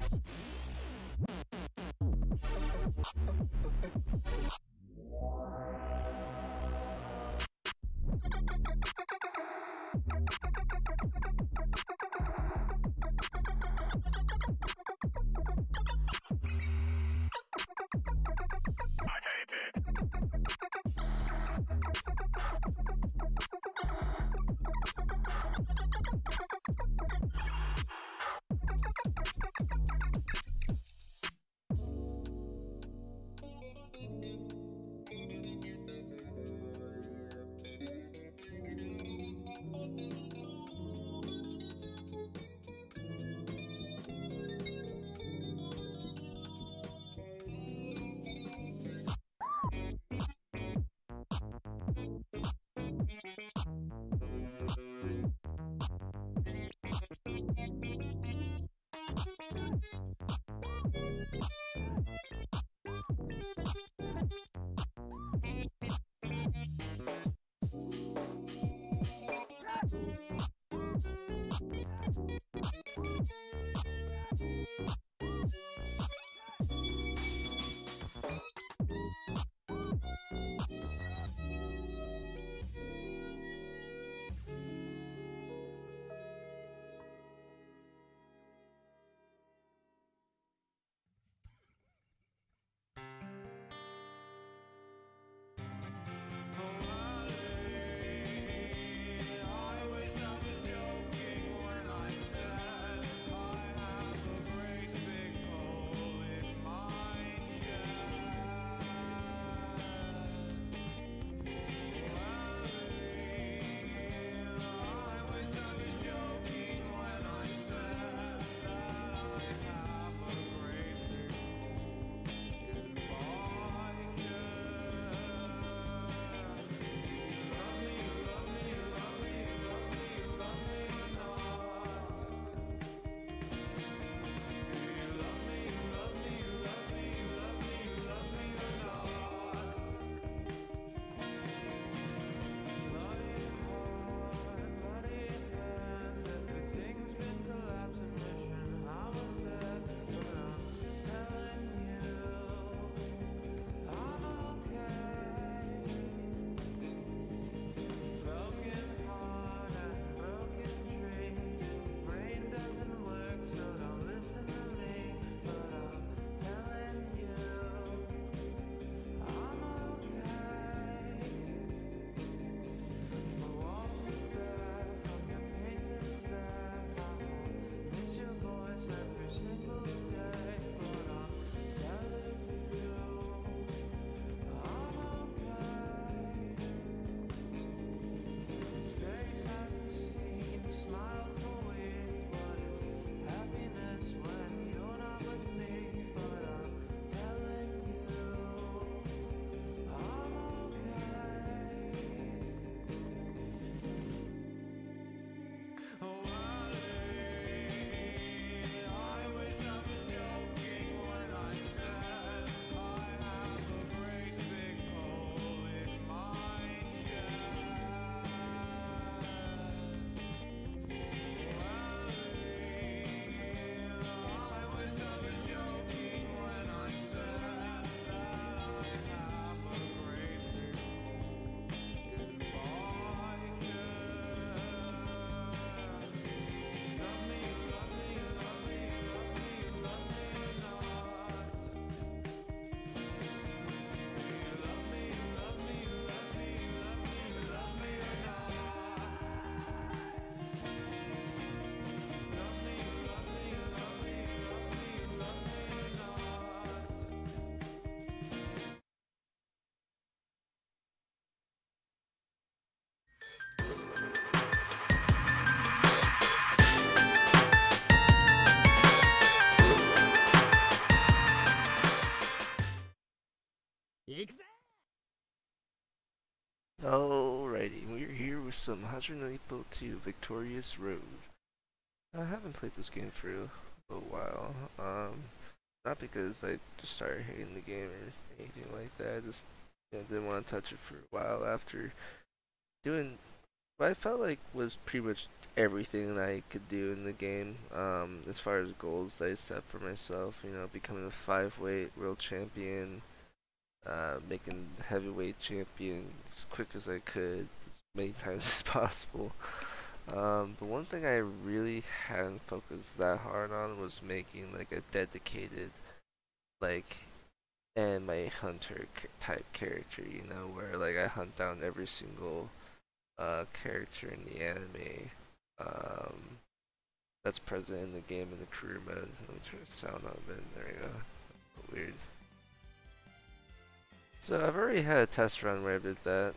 We're here with some Hajime no 2 Victorious Road. I haven't played this game for a, while. Um, not because I just started hating the game or anything like that. I just you know, didn't want to touch it for a while after doing what I felt like was pretty much everything that I could do in the game. Um, as far as goals that I set for myself, you know, becoming a five weight world champion, uh, making heavyweight champion as quick as I could, many times as possible. Um, but one thing I really hadn't focused that hard on was making like a dedicated, like, and my hunter type character, you know, where like I hunt down every single uh, character in the anime um, that's present in the game in the career mode. Let me turn the sound on, and there you go. Weird. So I've already had a test run where I did that.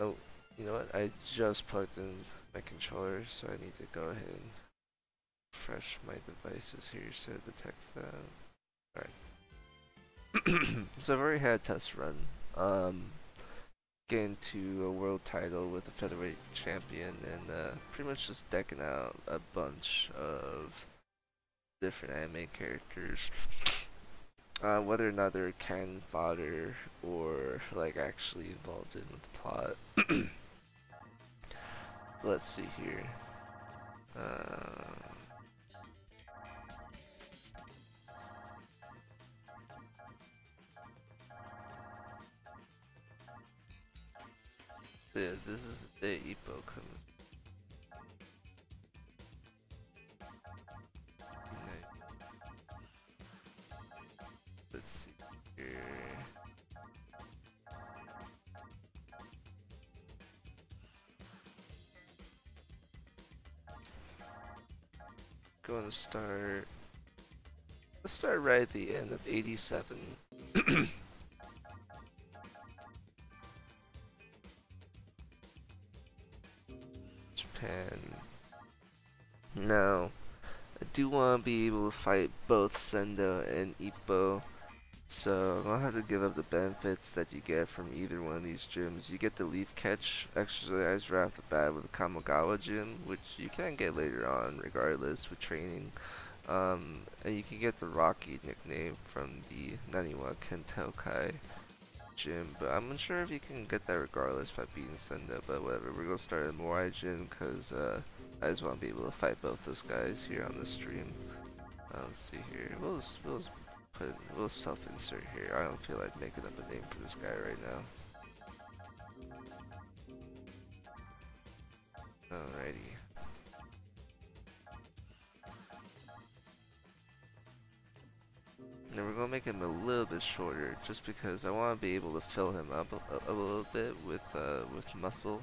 Oh, you know what? I just plugged in my controller, so I need to go ahead and refresh my devices here so it detects that. Alright. so I've already had a test run. Um, getting to a world title with a featherweight champion and uh, pretty much just decking out a bunch of different anime characters. Uh, whether or not they're can fodder or like actually involved in with the plot. Let's see here. Uh, Yeah, this is the day Ippo comes. Going to start. Let's start right at the end of 87. Japan. Now, I do want to be able to fight both Sendo and Ippo. So I'm gonna have to give up the benefits that you get from either one of these gyms. You get the leaf catch exercise right off the bat with the Kamogawa gym, which you can get later on regardless with training. Um, and you can get the Rocky nickname from the Naniwa Kentokai gym, but I'm unsure if you can get that regardless by beating Sendo, but whatever, we're gonna start in Moai gym, because uh, I just want to be able to fight both those guys here on the stream. Uh, let's see here, we'll, we'll put, we'll self-insert here, I don't feel like making up a name for this guy right now. Alrighty. And we're going to make him a little bit shorter, just because I want to be able to fill him up a, a, a little bit with uh, with muscle.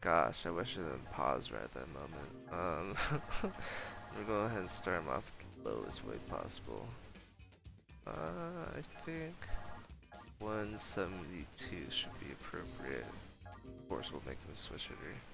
Gosh, I wish I didn't pause right at that moment. Um, we're going to go ahead and start him off lowest way possible. Uh, I think 172 should be appropriate. Of course, we'll make him a switch hitter.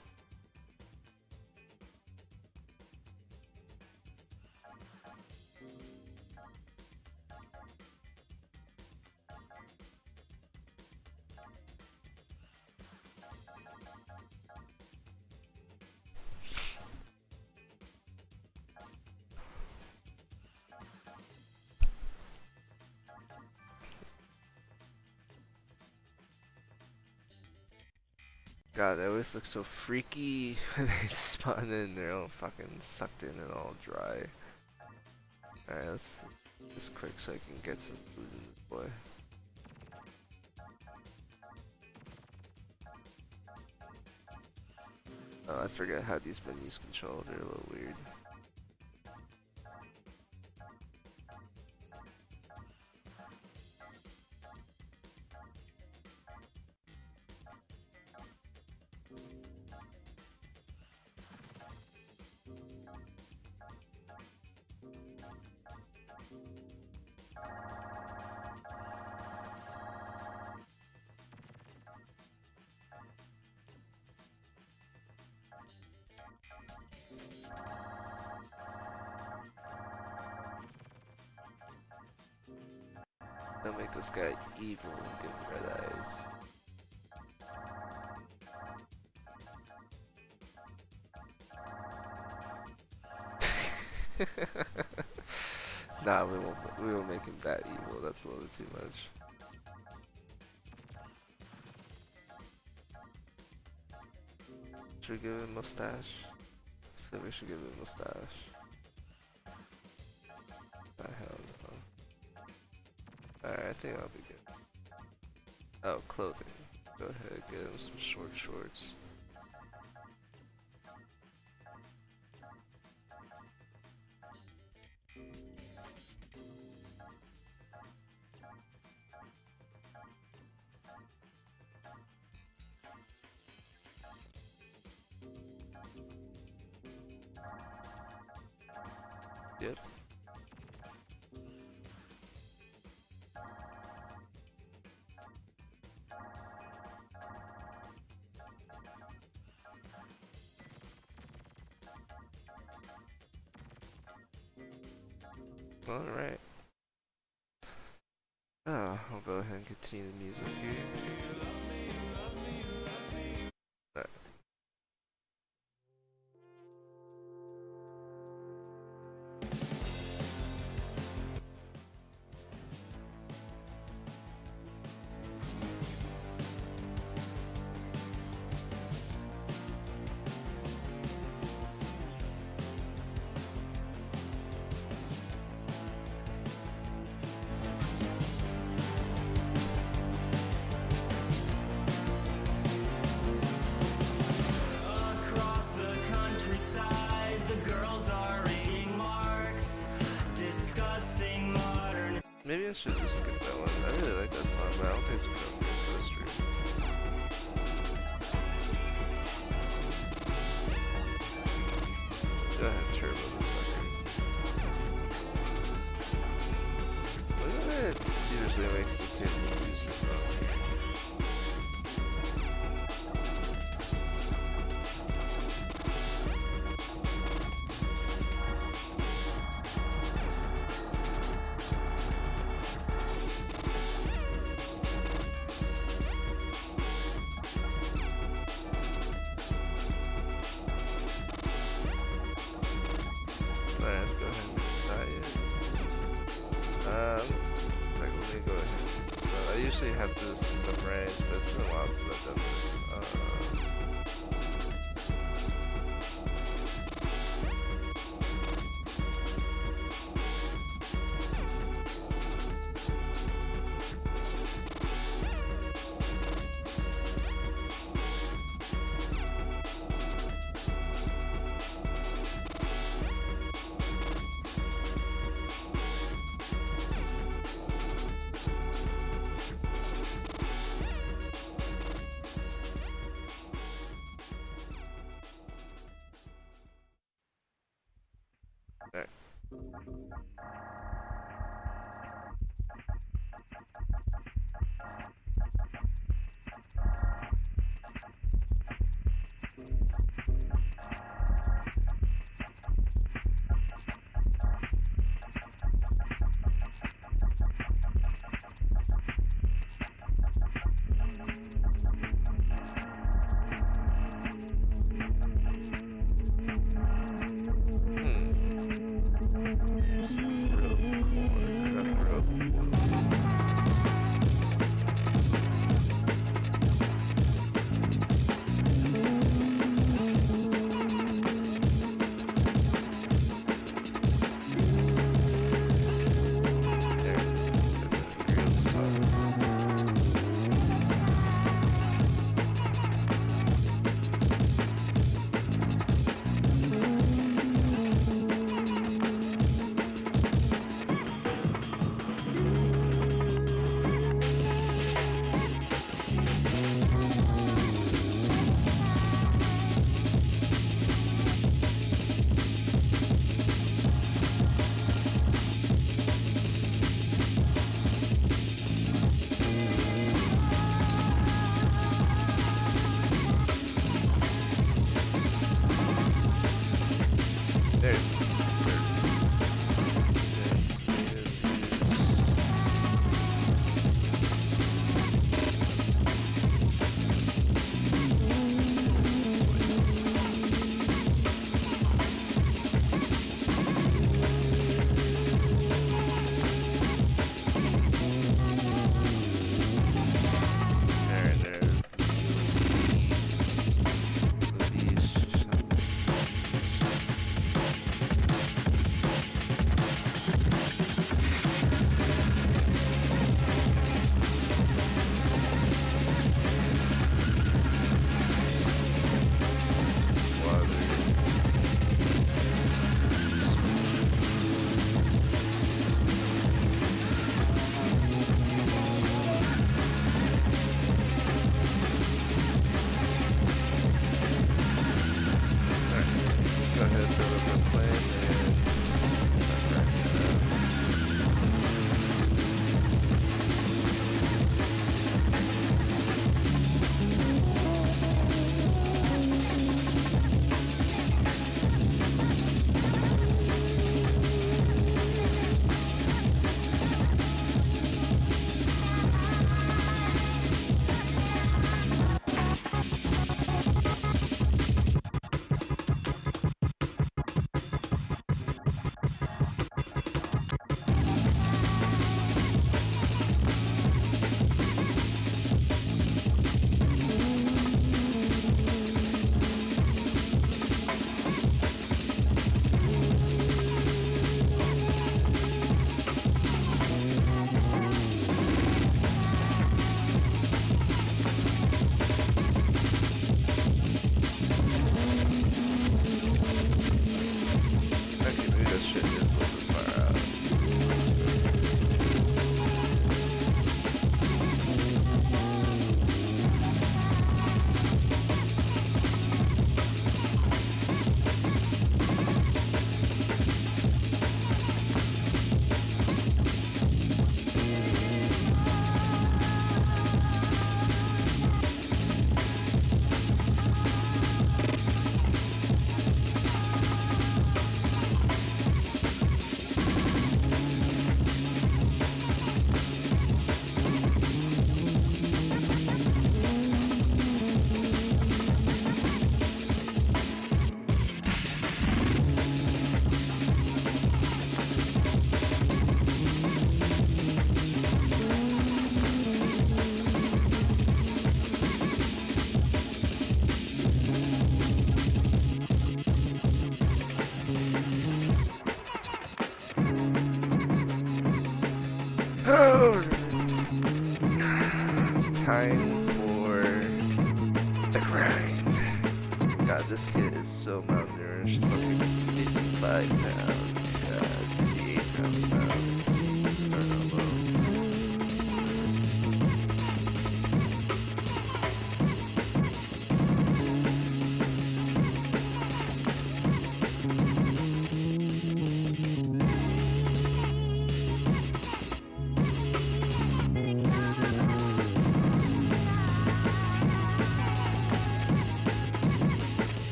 God, they always look so freaky when they spawn in. They're all fucking sucked in and all dry. Alright, let's just quick so I can get some food in this boy. Oh, I forget how these menus control. They're a little weird. this guy evil and red eyes. nah, we won't. We won't make him that evil. That's a little too much. Should we give him mustache? I think we should give him mustache. Alright, I think I'll be good. Oh, clothing. Go ahead, get him some short shorts. Good. Alright. Oh, ah, I'll go ahead and continue the music here. All right.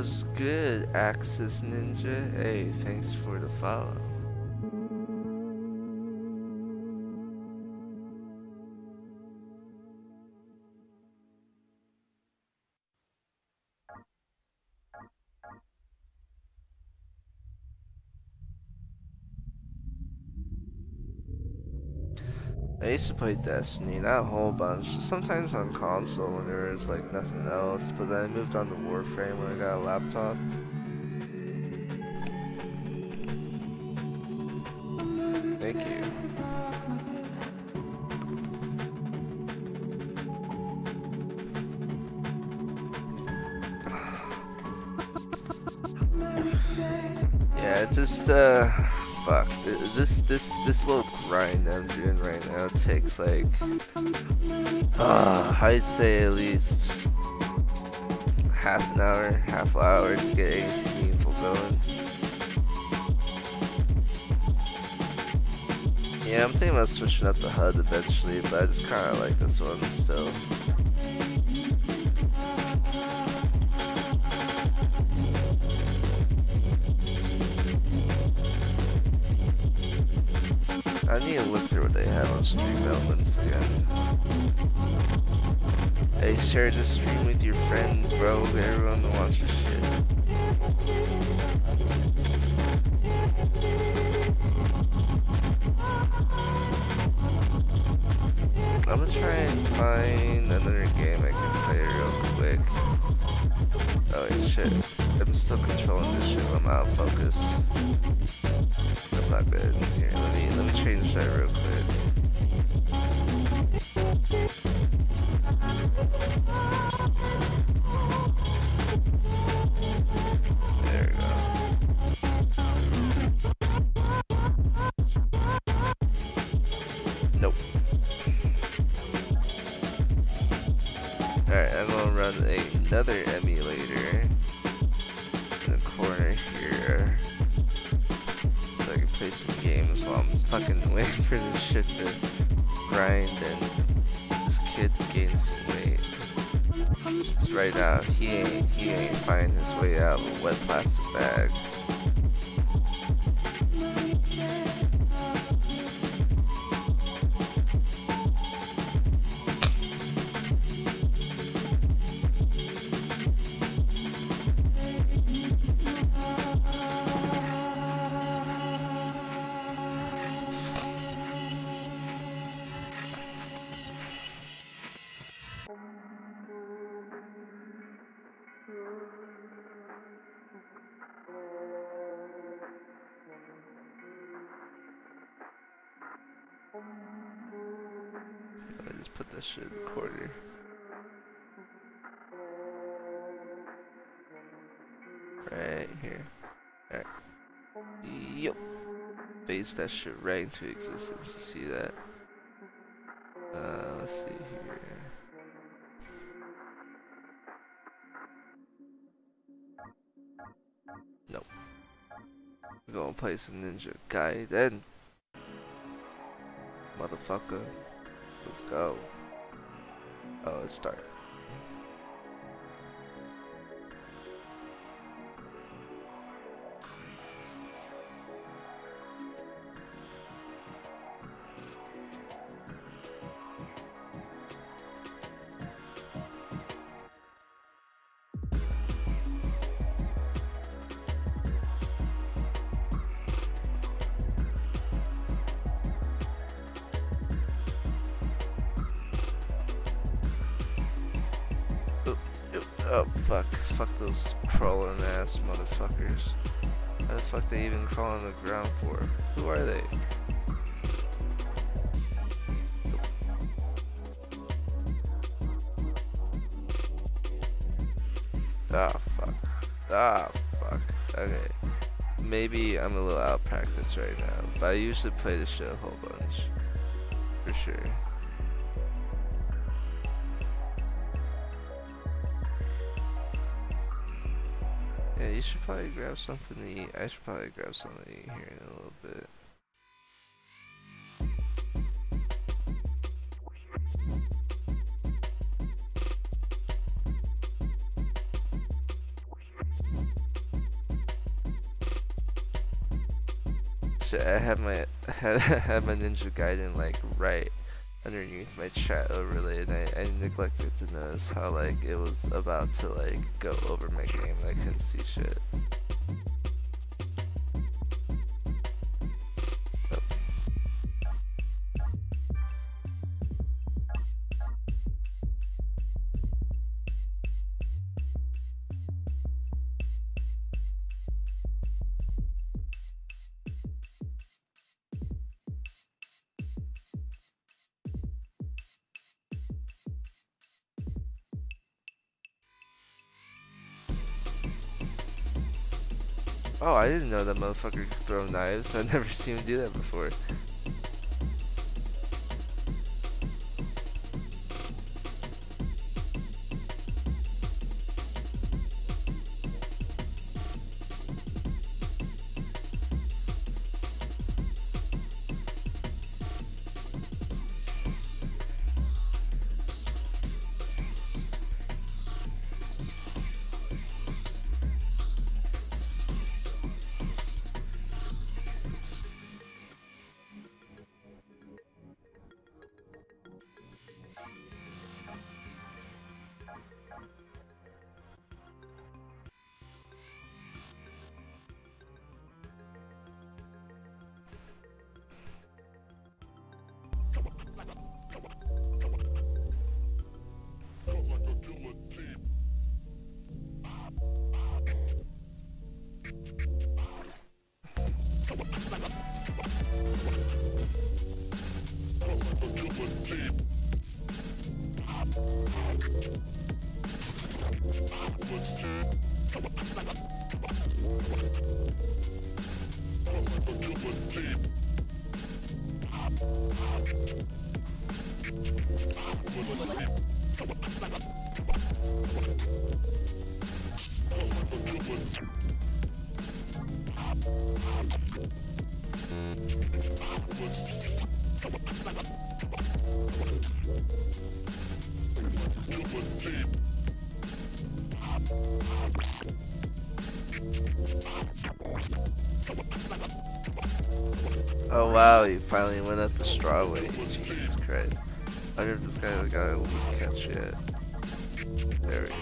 Was good, Axis Ninja. Hey, thanks for the follow. Used to play Destiny, not a whole bunch, sometimes on console when there was like nothing else, but then I moved on to Warframe when I got a laptop. Fuck. This this this little grind I'm doing right now takes like uh I'd say at least half an hour, half an hour to get anything meaningful going. Yeah, I'm thinking about switching up the HUD eventually, but I just kinda like this one, so need to look through what they have on Stream Elements again. Hey, share the stream with your friends, bro. Everyone to watch your shit. Just put this shit in the corner. Right here. Alright. Yep. Base that shit right into existence. You see that? Uh, let's see here. Nope. We're gonna play some Ninja Gaiden. Motherfucker. Let's go. Oh, let's start. On the ground for? Who are they? Ah, fuck. Ah, fuck. Okay. Maybe I'm a little out of practice right now, but I usually play this shit a whole bunch. For sure. Something to eat. I should probably grab something to eat here in a little bit. Shit, I had my had, had my Ninja Gaiden like right underneath my chat overlay and I, I neglected to notice how like it was about to like go over my game and I couldn't see shit. Motherfucker throw knives. I've never seen him do that before. Wow, he finally went up the strawway. Jesus Christ. I wonder if this guy got a weak catch yet. There we go.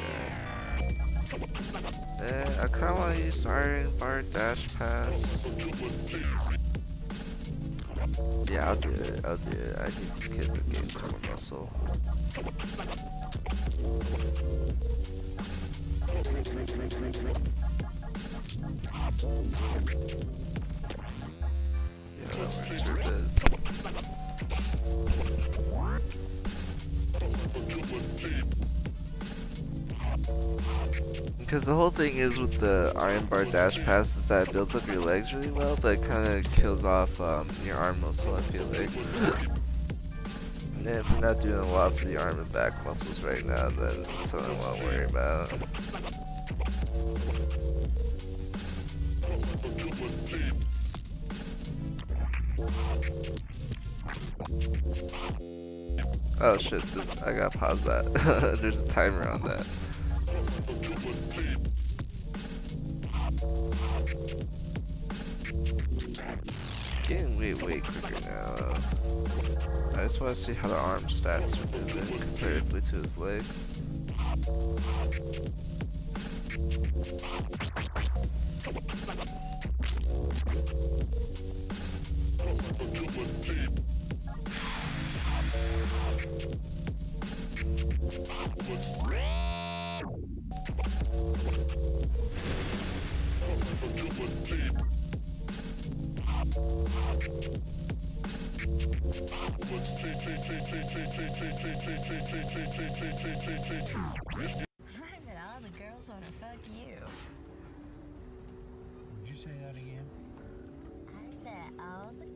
Eh, I kinda wanna use Iron Bar Dash Pass. Yeah, I'll do it. I'll do it. I need this kid gain some muscle. Because the whole thing is with the Iron Bar Dash Pass is that it builds up your legs really well, but it kind of kills off um, your arm muscle, I feel like. and if you're not doing a lot for the arm and back muscles right now, then it's something I want to worry about. Oh shit, this, I gotta pause that. There's a timer on that. Just want to see how the arm stats moving comparatively to his legs. I bet all the girls wanna fuck you. Would you say that again? I bet all the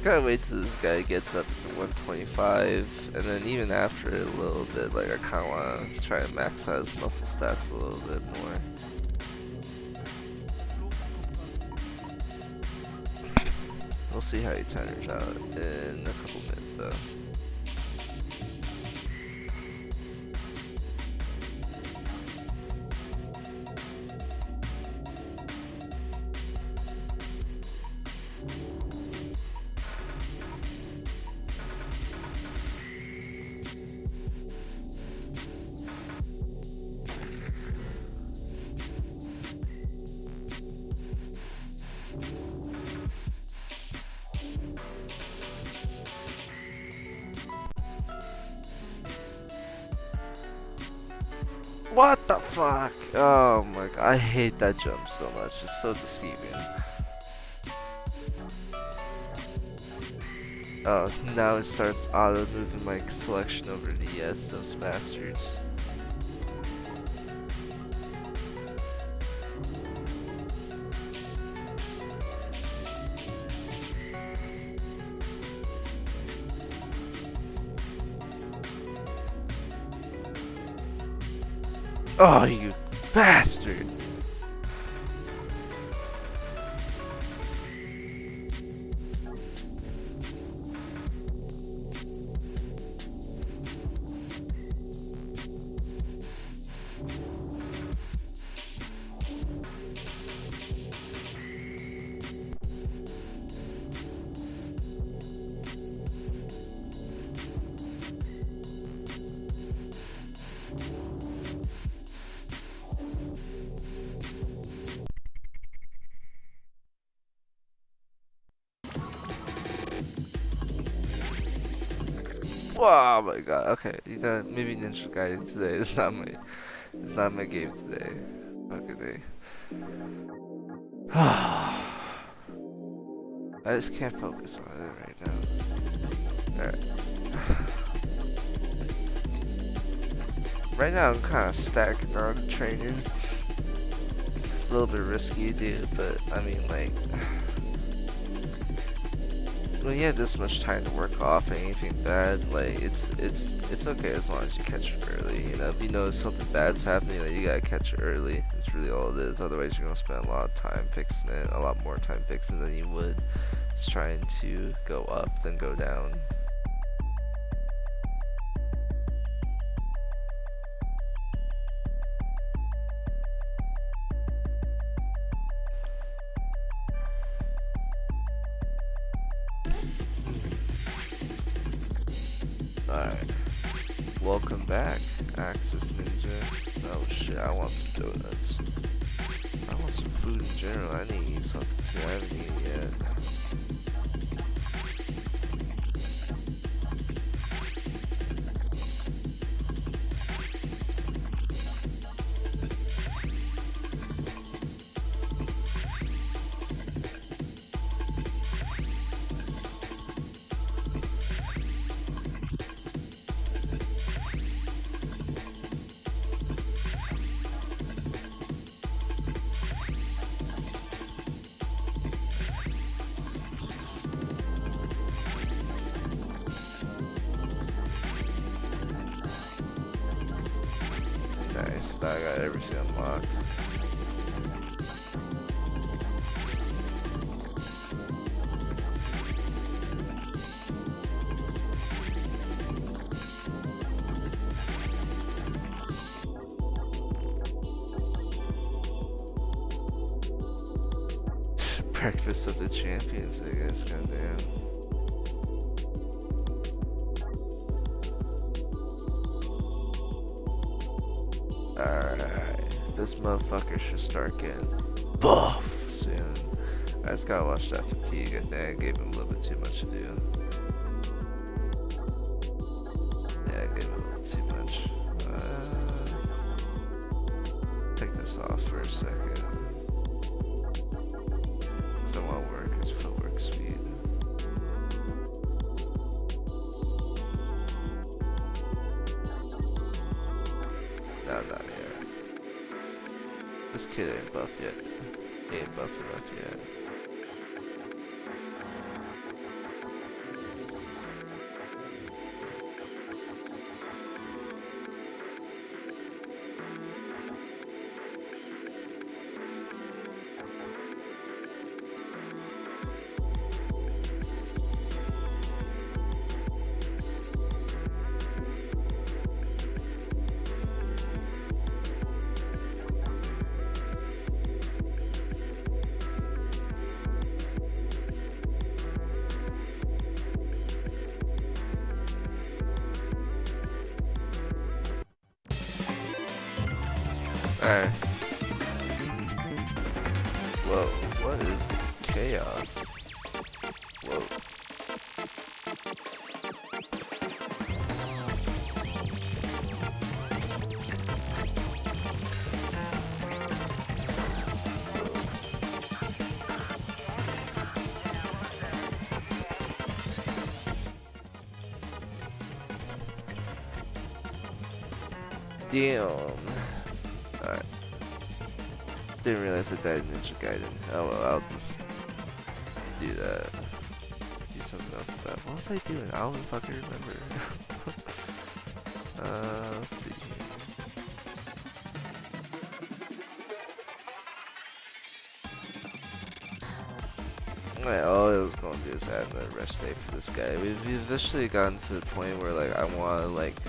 just gotta wait till this guy gets up to 125, and then even after a little bit, like I kinda wanna try and max out his muscle stats a little bit more. We'll see how he tires out in a couple minutes though. Fuck? Oh my god, I hate that jump so much. It's so deceiving. Oh, now it starts auto moving my selection over to yes, those bastards. Oh, god. Uh, okay, you know maybe Ninja Gaiden today is not my it's not my game today. Fucking. I just can't focus on it right now. Alright. right now I'm kinda stacking on training. A little bit risky dude, but I mean like when you have this much time to work off anything bad, like it's it's it's okay as long as you catch it early. You know, if you notice something bad's happening, like, you gotta catch it early. It's really all it is. Otherwise, you're gonna spend a lot of time fixing it, a lot more time fixing than you would just trying to go up than go down. Breakfast of the champions, I guess, goddamn. Alright, this motherfucker should start getting buff soon. I just gotta watch that fatigue. I think I gave him a little bit too much to do. Damn. Alright. Didn't realize I died in Ninja Gaiden. Oh well, I'll just do that. Do something else with that. What was I doing? I don't fucking remember. uh, let's see. Alright, all I was to do is add another rest day for this guy. We've eventually gotten to the point where like I want to like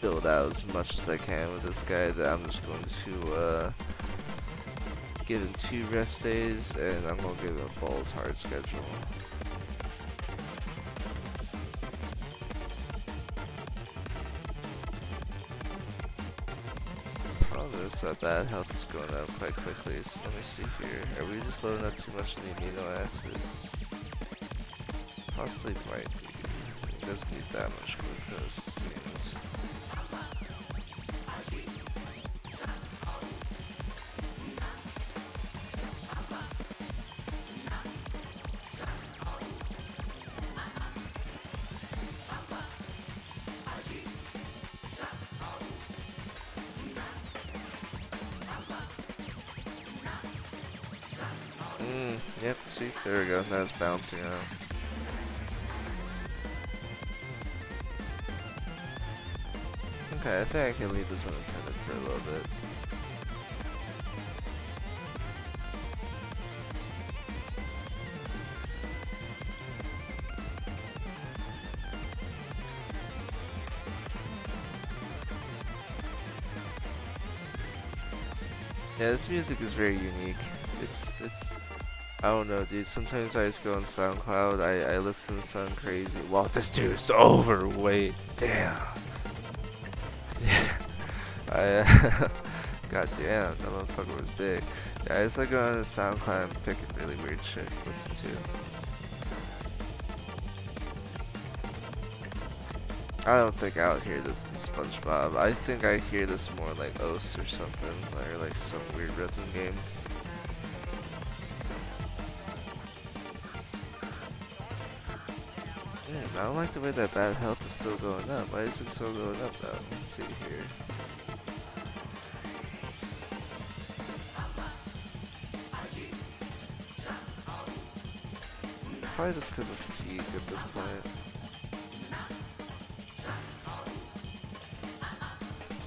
build out as much as I can with this guy that I'm just going to uh, give him two rest days and I'm going to give him a Falls hard schedule. There's that bad health is going up quite quickly, so let me see here. Are we just loading up too much of the amino acids? Possibly might be. doesn't need that much glucose, out. Okay, I think I can leave this one unattended for a little bit. Yeah, this music is very unique. It's it's I don't know, dude. Sometimes I just go on SoundCloud. I I listen to some crazy. Wow, this dude is overweight. Damn. Yeah. I. Uh, God damn, that motherfucker was big. Yeah, I just like going on SoundCloud and picking really weird shit to listen to. I don't think I would hear this in SpongeBob. I think I hear this more like osu or something, or like some weird rhythm game. I don't like the way that bad health is still going up. Why is it still going up though? Let's see here. Probably just because of fatigue at this point.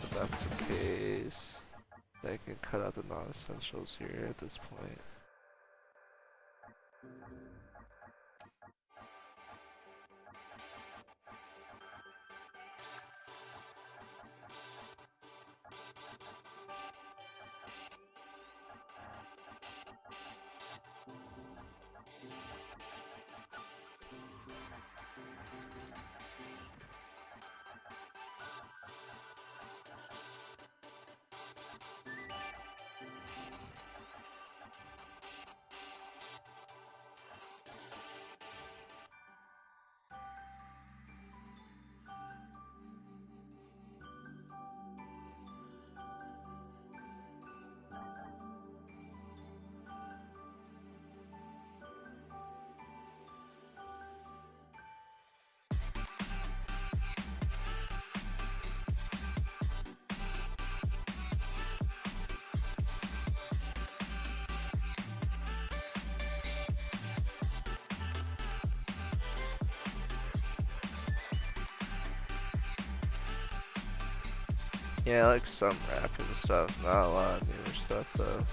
So that's the case. I can cut out the non-essentials here at this point. Yeah, I like some rap and stuff, not a lot of newer stuff though.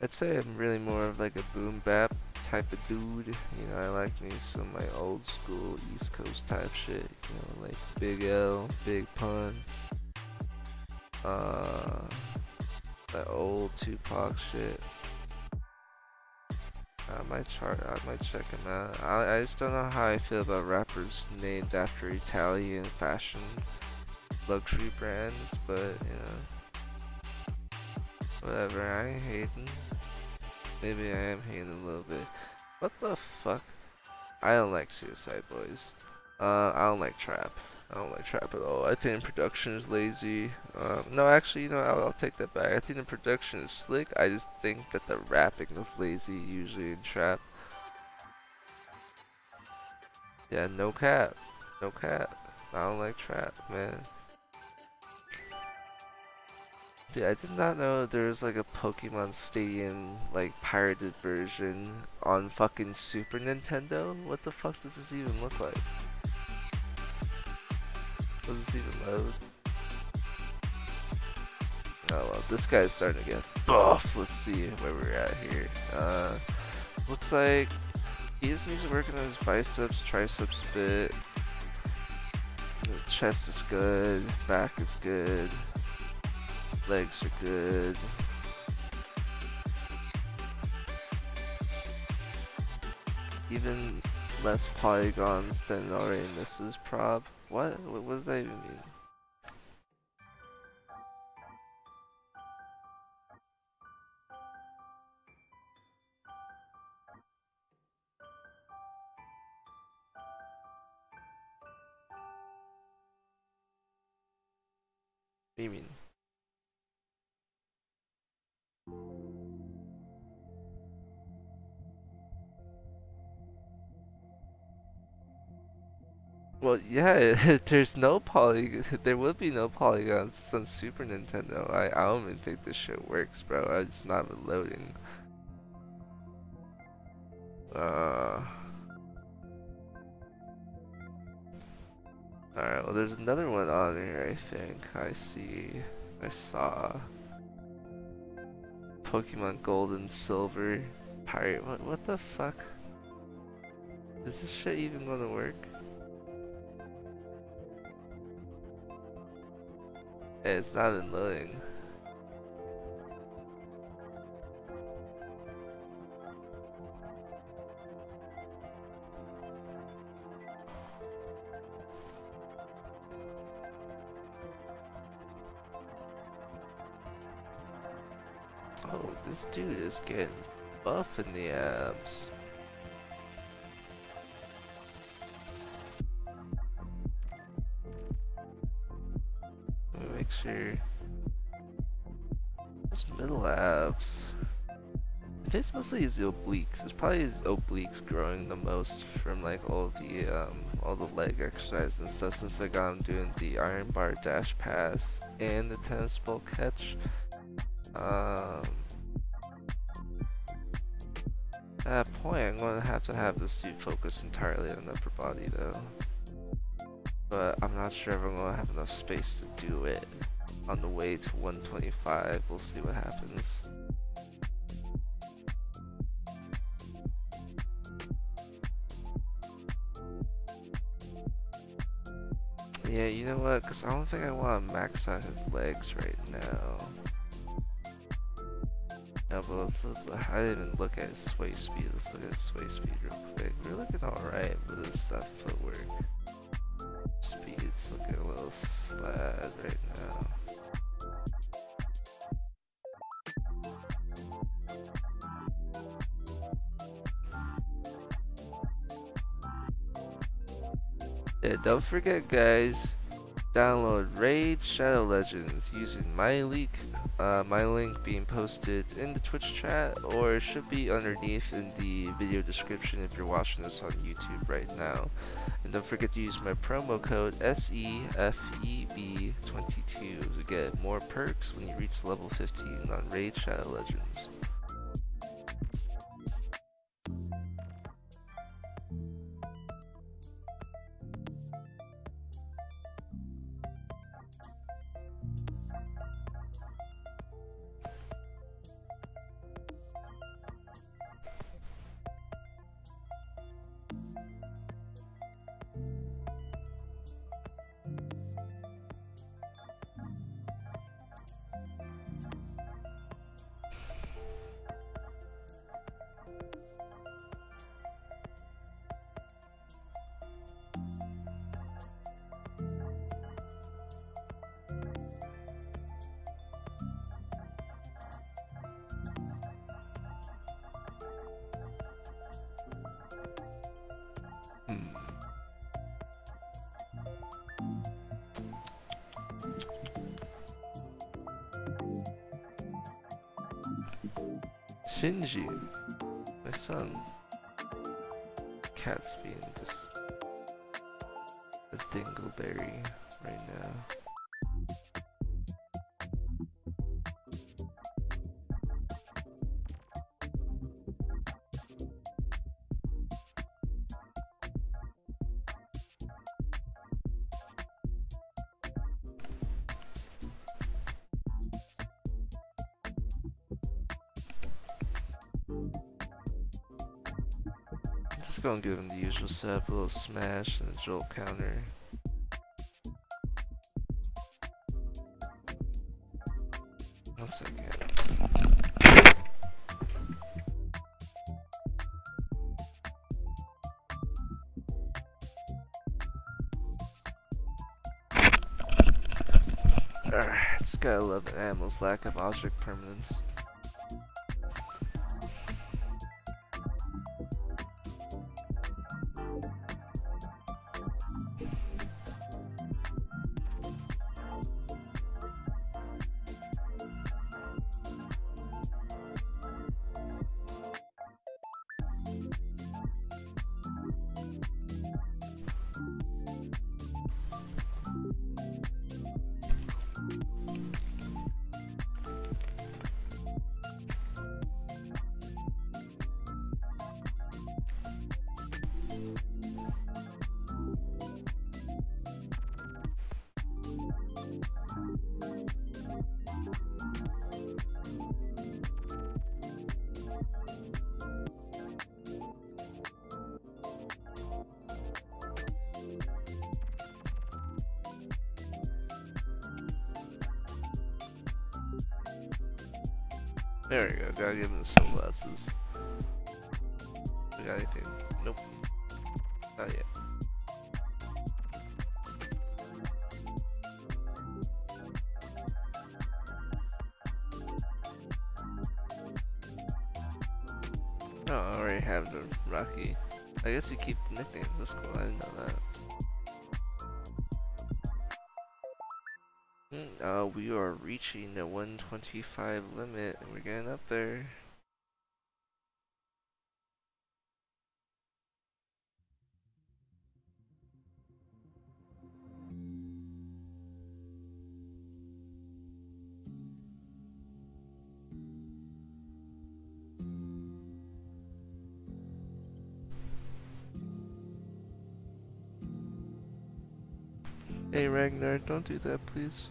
I'd say I'm really more of like a boom bap type of dude. You know, I like me some like old school East Coast type shit. You know, like Big L, Big Pun. Uh, that old Tupac shit. Might chart. I might check him out. I, I just don't know how I feel about rappers named after Italian fashion luxury brands, but you know, whatever. I ain't hating. Maybe I am hating a little bit. What the fuck? I don't like Suicide Boys. Uh, I don't like trap. I don't like trap at all. I think production is lazy. Um, no, actually, you know, I'll, I'll, take that back. I think the production is slick. I just think that the rapping is lazy, usually in trap. Yeah, no cap. No cap. I don't like trap, man. Dude, I did not know there was like a Pokemon Stadium, like, pirated version on fucking Super Nintendo? What the fuck does this even look like? Does this even load? Oh well, this guy's starting to get buff. Let's see where we're at here. Uh, looks like he just needs to work on his biceps, triceps a bit. The chest is good, back is good, legs are good. Even less polygons than already misses prob. What? What does that even mean? Well, yeah, there's no poly. There would be no polygons on Super Nintendo. I, I don't even think this shit works, bro. It's not loading. Uh. Alright, well, there's another one on here, I think. I see. I saw. Pokemon Gold and Silver. Pirate. What, what the fuck? Is this shit even gonna work? It's not even loading. Oh, this dude is getting buff in the abs. Those middle abs. I think it's mostly his obliques. It's probably his obliques growing the most from like all the um all the leg exercises and stuff since I got him doing the iron bar dash pass and the tennis ball catch. Um, at that point, I'm going to have to have this dude focus entirely on the upper body though. But I'm not sure if I'm going to have enough space to do it on the way to 125. We'll see what happens. Yeah, you know what? Because I don't think I want to max out his legs right now. No, but let's look, I didn't even look at his sway speed. Let's look at his sway speed real quick. We're looking alright with his stuff footwork. Speed's looking a little slad right now. Don't forget guys, download Raid Shadow Legends using my link, uh, my link being posted in the Twitch chat or it should be underneath in the video description if you're watching this on YouTube right now. And don't forget to use my promo code SEFEB22 to get more perks when you reach level 15 on Raid Shadow Legends. Shinji, my son. Cat's being just a dingleberry gonna give him the usual setup, a little smash and a jolt counter. One second. Alright, this guy love an animal's lack of object permanence. Guess you keep. That's cool. I didn't know that. Mm, Uh, we are reaching the 125 limit and we're getting up there. Ragnar, don't do that please.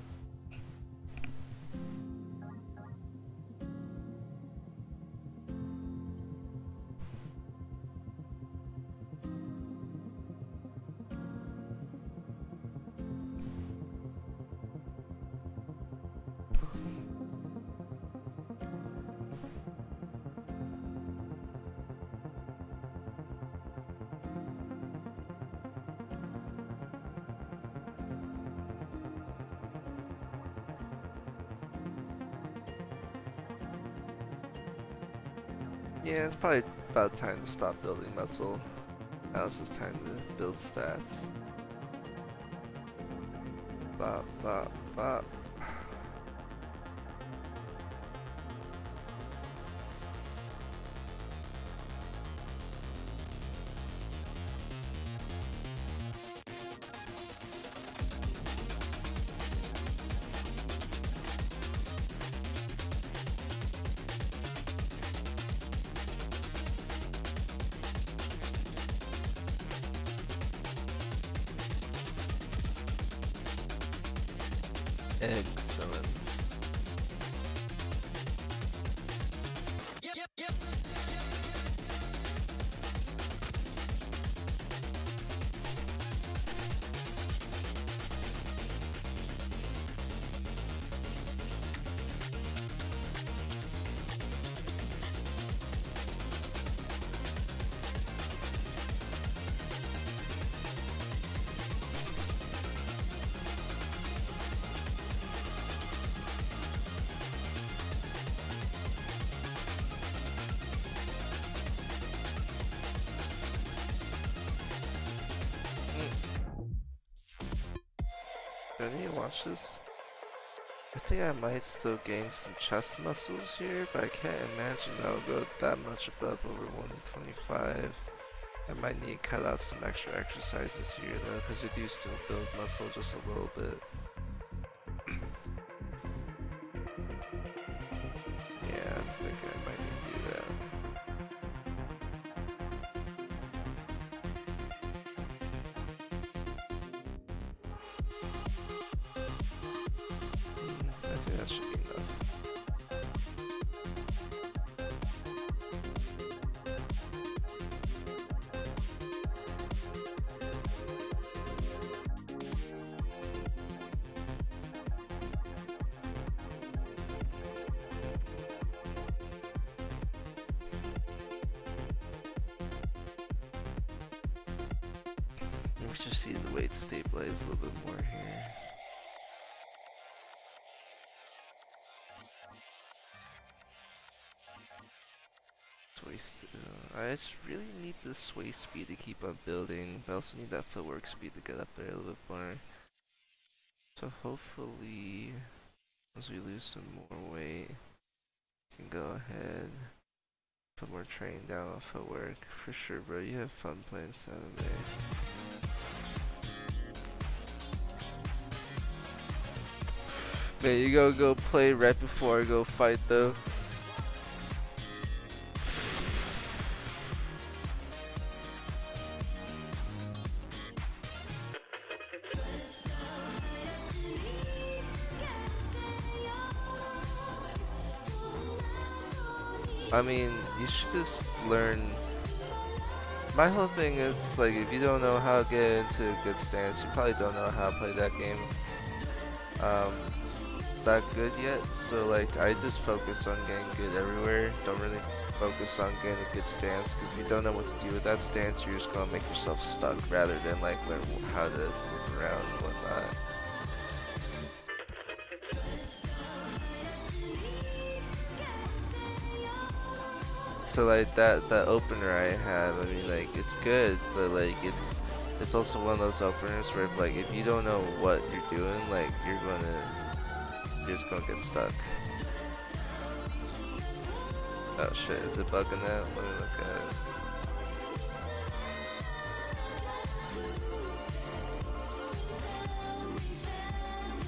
Yeah, it's probably about time to stop building muscle. Now it's just time to build stats. Bop, bop, This? I think I might still gain some chest muscles here, but I can't imagine I'll go that much above over 125. I might need to cut out some extra exercises here though, because you do still build muscle just a little bit. Sway speed to keep up building, I also need that footwork speed to get up there a little bit more. So hopefully, once we lose some more weight, we can go ahead, put more training down on footwork. For sure, bro, you have fun playing 7A. Man, you go go play right before I go fight though. I mean, you should just learn. My whole thing is, it's like, if you don't know how to get into a good stance, you probably don't know how to play that game. Um, that good yet, so like I just focus on getting good everywhere. Don't really focus on getting a good stance because if you don't know what to do with that stance, you're just gonna make yourself stuck rather than like learn how to move around and whatnot. So like that that opener I have, I mean like it's good, but like it's it's also one of those openers where if, like if you don't know what you're doing, like you're gonna you're just gonna get stuck. Oh shit, is it bugging that? Let me look at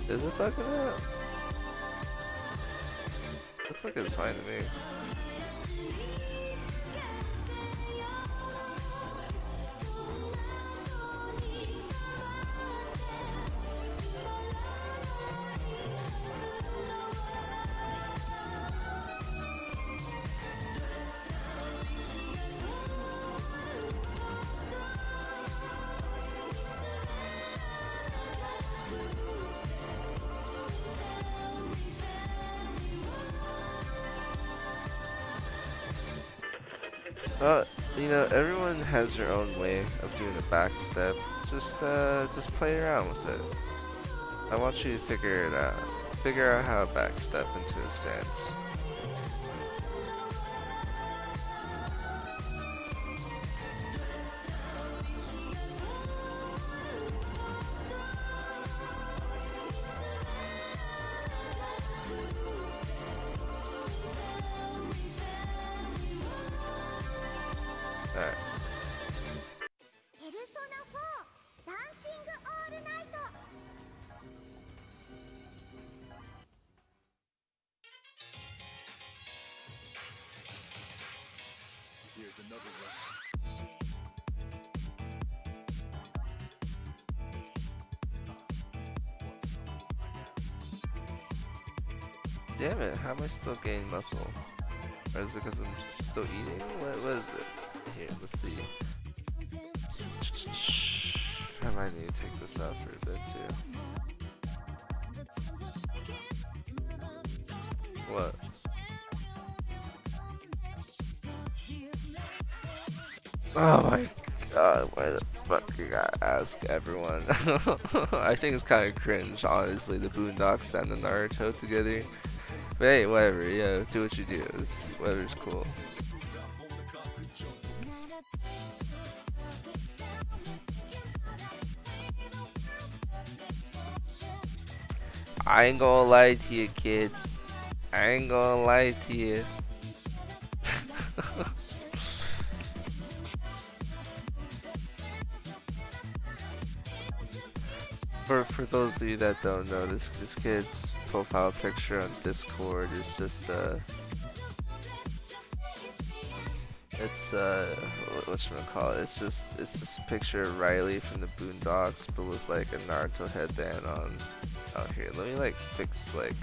it. Is it bugging out? Looks like it's fine to me. Has own way of doing a back step. Just, uh, just play around with it. I want you to figure it out. Figure out how to back step into a stance. Muscle? Or is it because I'm still eating? What, what is it? Here, let's see. I might need to take this out for a bit too. What? Oh my god, why the fuck you gotta ask everyone? I think it's kind of cringe, honestly, the Boondocks and the Naruto together. Hey, whatever, yeah, do what you do, it's, whatever's cool. I ain't gonna lie to you, kid. I ain't gonna lie to you. for for those of you that don't know, this this kid's profile picture on Discord is just uh, it's uh, what should I call it? It's just it's a picture of Riley from the Boondocks, but with like a Naruto headband on. Oh here, let me like fix like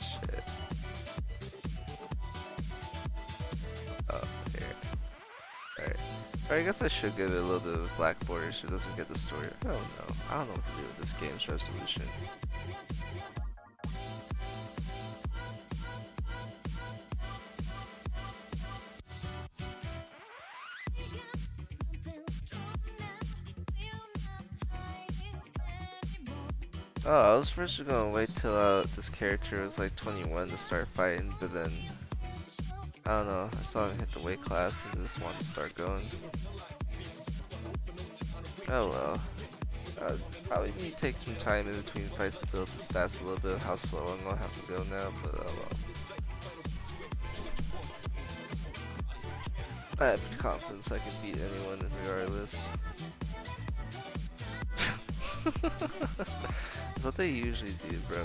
shit. Oh here. Alright. I guess I should give it a little bit of black border so it doesn't get distorted. I don't know. I don't know what to do with this game's resolution. Oh, I was first gonna wait till uh, this character was like 21 to start fighting, but then I don't know. I saw him hit the weight class and just wanted to start going. Oh well. Uh, probably need to take some time in between fights to build the stats a little bit. How slow I'm gonna have to go now, but oh well. I have confidence I can beat anyone regardless. What they usually do, bro.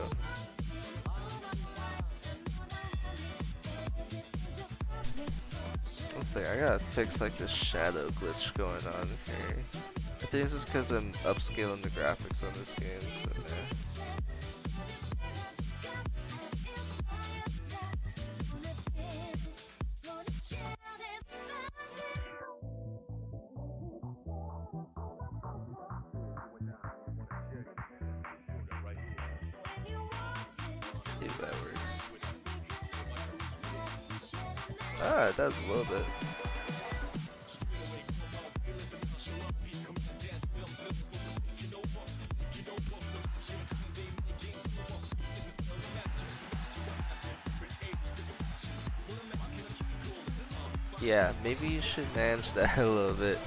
Let's see, I gotta fix like this shadow glitch going on here. I think it's just because I'm upscaling the graphics on this game, so maybe you should manage that a little bit.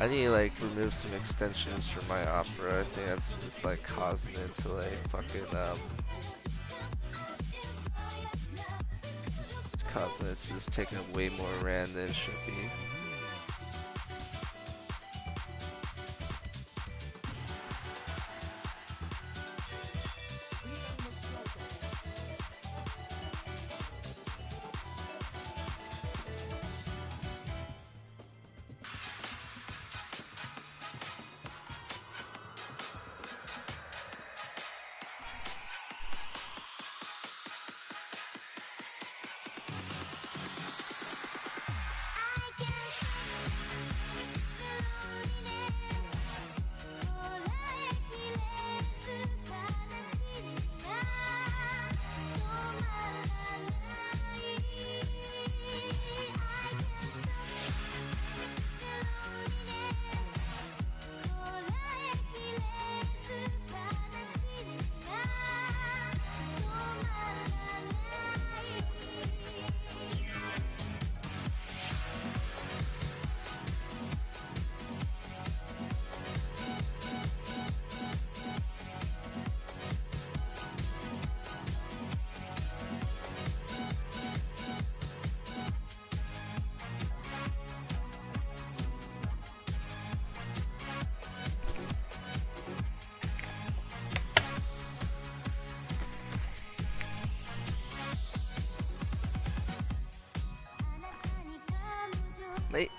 I need to like remove some extensions from my opera. I think that's just like causing it to like fucking um it's causing it to just take up way more RAM than it should be.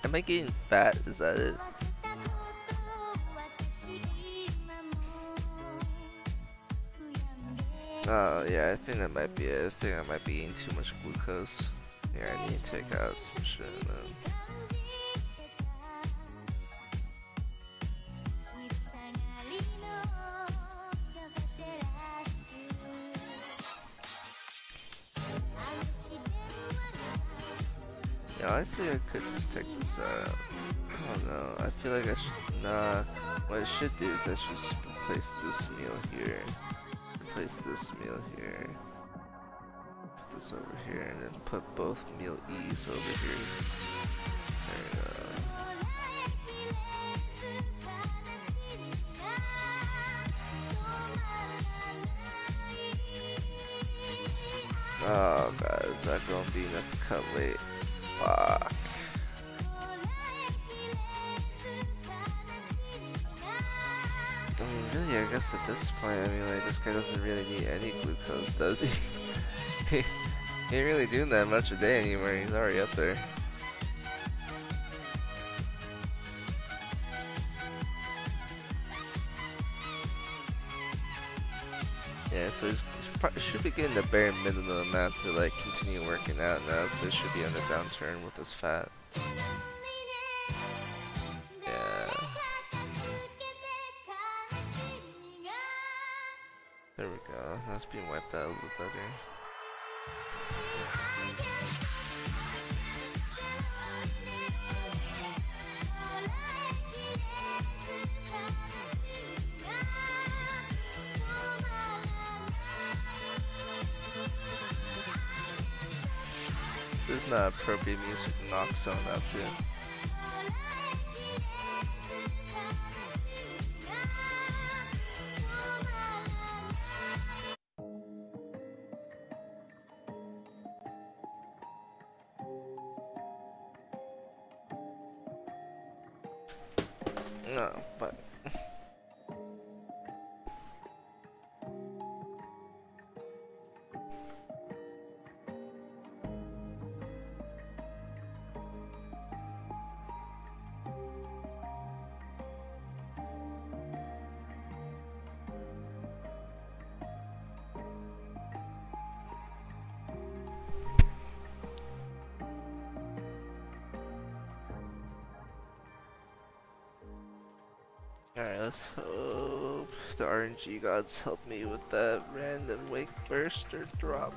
Am I, getting fat? Is that it? Oh yeah, I think that might be it. I think I might be eating too much glucose. Yeah, I need to take out some shit. Honestly, I could just take this out. I don't know. I feel like I should. Nah. What I should do is I should just replace this meal here. Replace this meal here. Put this over here, and then put both meal E's over here. There you go. Oh god, is that gonna be enough to cut weight? Fuck. I mean, really, I guess at this point, I mean, like, this guy doesn't really need any glucose, does he? he ain't really doing that much a day anymore, he's already up there. Getting the bare minimum amount to like continue working out now, so he should be on a downturn with this fat. Yeah. There we go. That's being wiped out a little better. Not appropriate music to knock someone out to. Hope the RNG gods help me with that random wake burst or drop.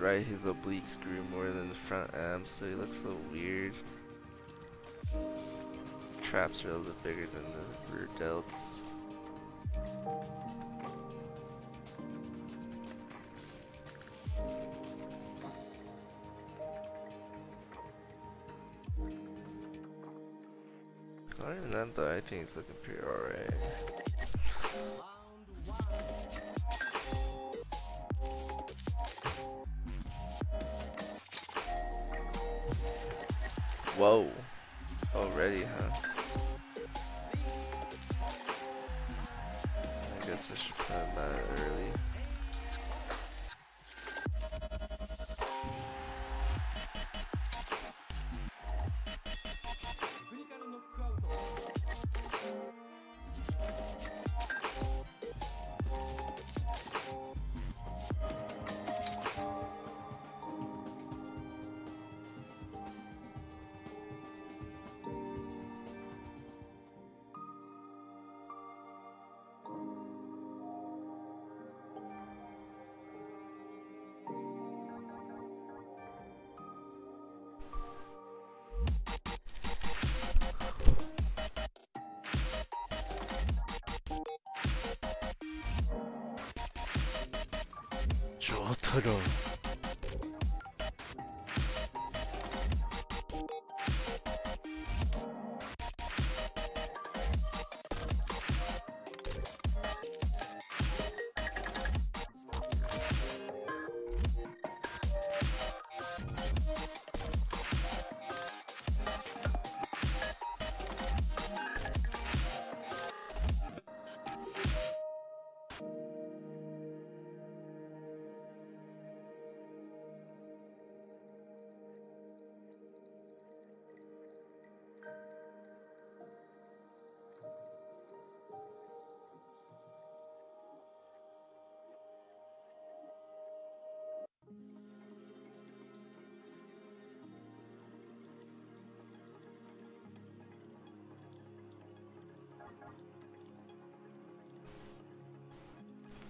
Right, his obliques grew more than the front am, so he looks a little weird. Traps are a little bit bigger than the rear delts. Other than that though, I think he's looking pretty alright. Whoa. Already, huh?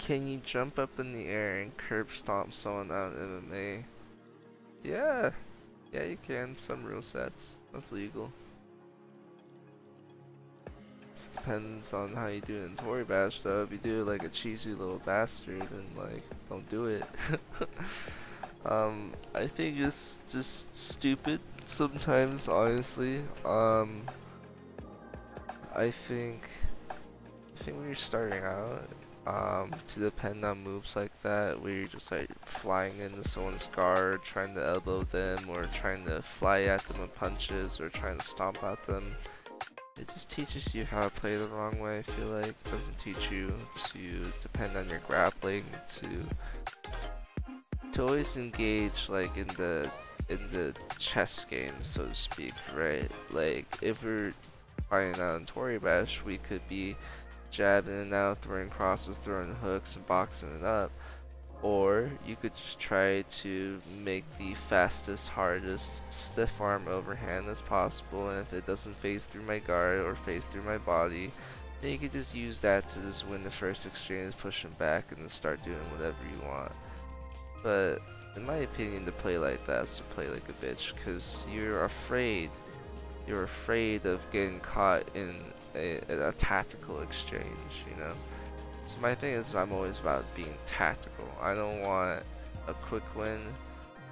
Can you jump up in the air and curb stomp someone out in MMA? Yeah. Yeah, you can. Some rule sets. That's legal. Just depends on how you do it in Toribash though. If you do it like a cheesy little bastard, then like, don't do it. um, I think it's just stupid sometimes, honestly. Um, I think, I think when you're starting out, um, to depend on moves like that, where you're just like flying into someone's guard, trying to elbow them, or trying to fly at them with punches, or trying to stomp at them. It just teaches you how to play the wrong way, I feel like. It doesn't teach you to depend on your grappling, to to always engage like in the in the chess game, so to speak, right? Like if we're fighting out in Toribash, we could be jabbing and out, throwing crosses, throwing hooks, and boxing it up. Or you could just try to make the fastest, hardest stiff arm overhand as possible, and if it doesn't phase through my guard or phase through my body, then you could just use that to just win the first exchange, push him back, and then start doing whatever you want. But in my opinion, to play like that is to play like a bitch, because you're afraid. You're afraid of getting caught in a, a tactical exchange, you know? So my thing is I'm always about being tactical. I don't want a quick win.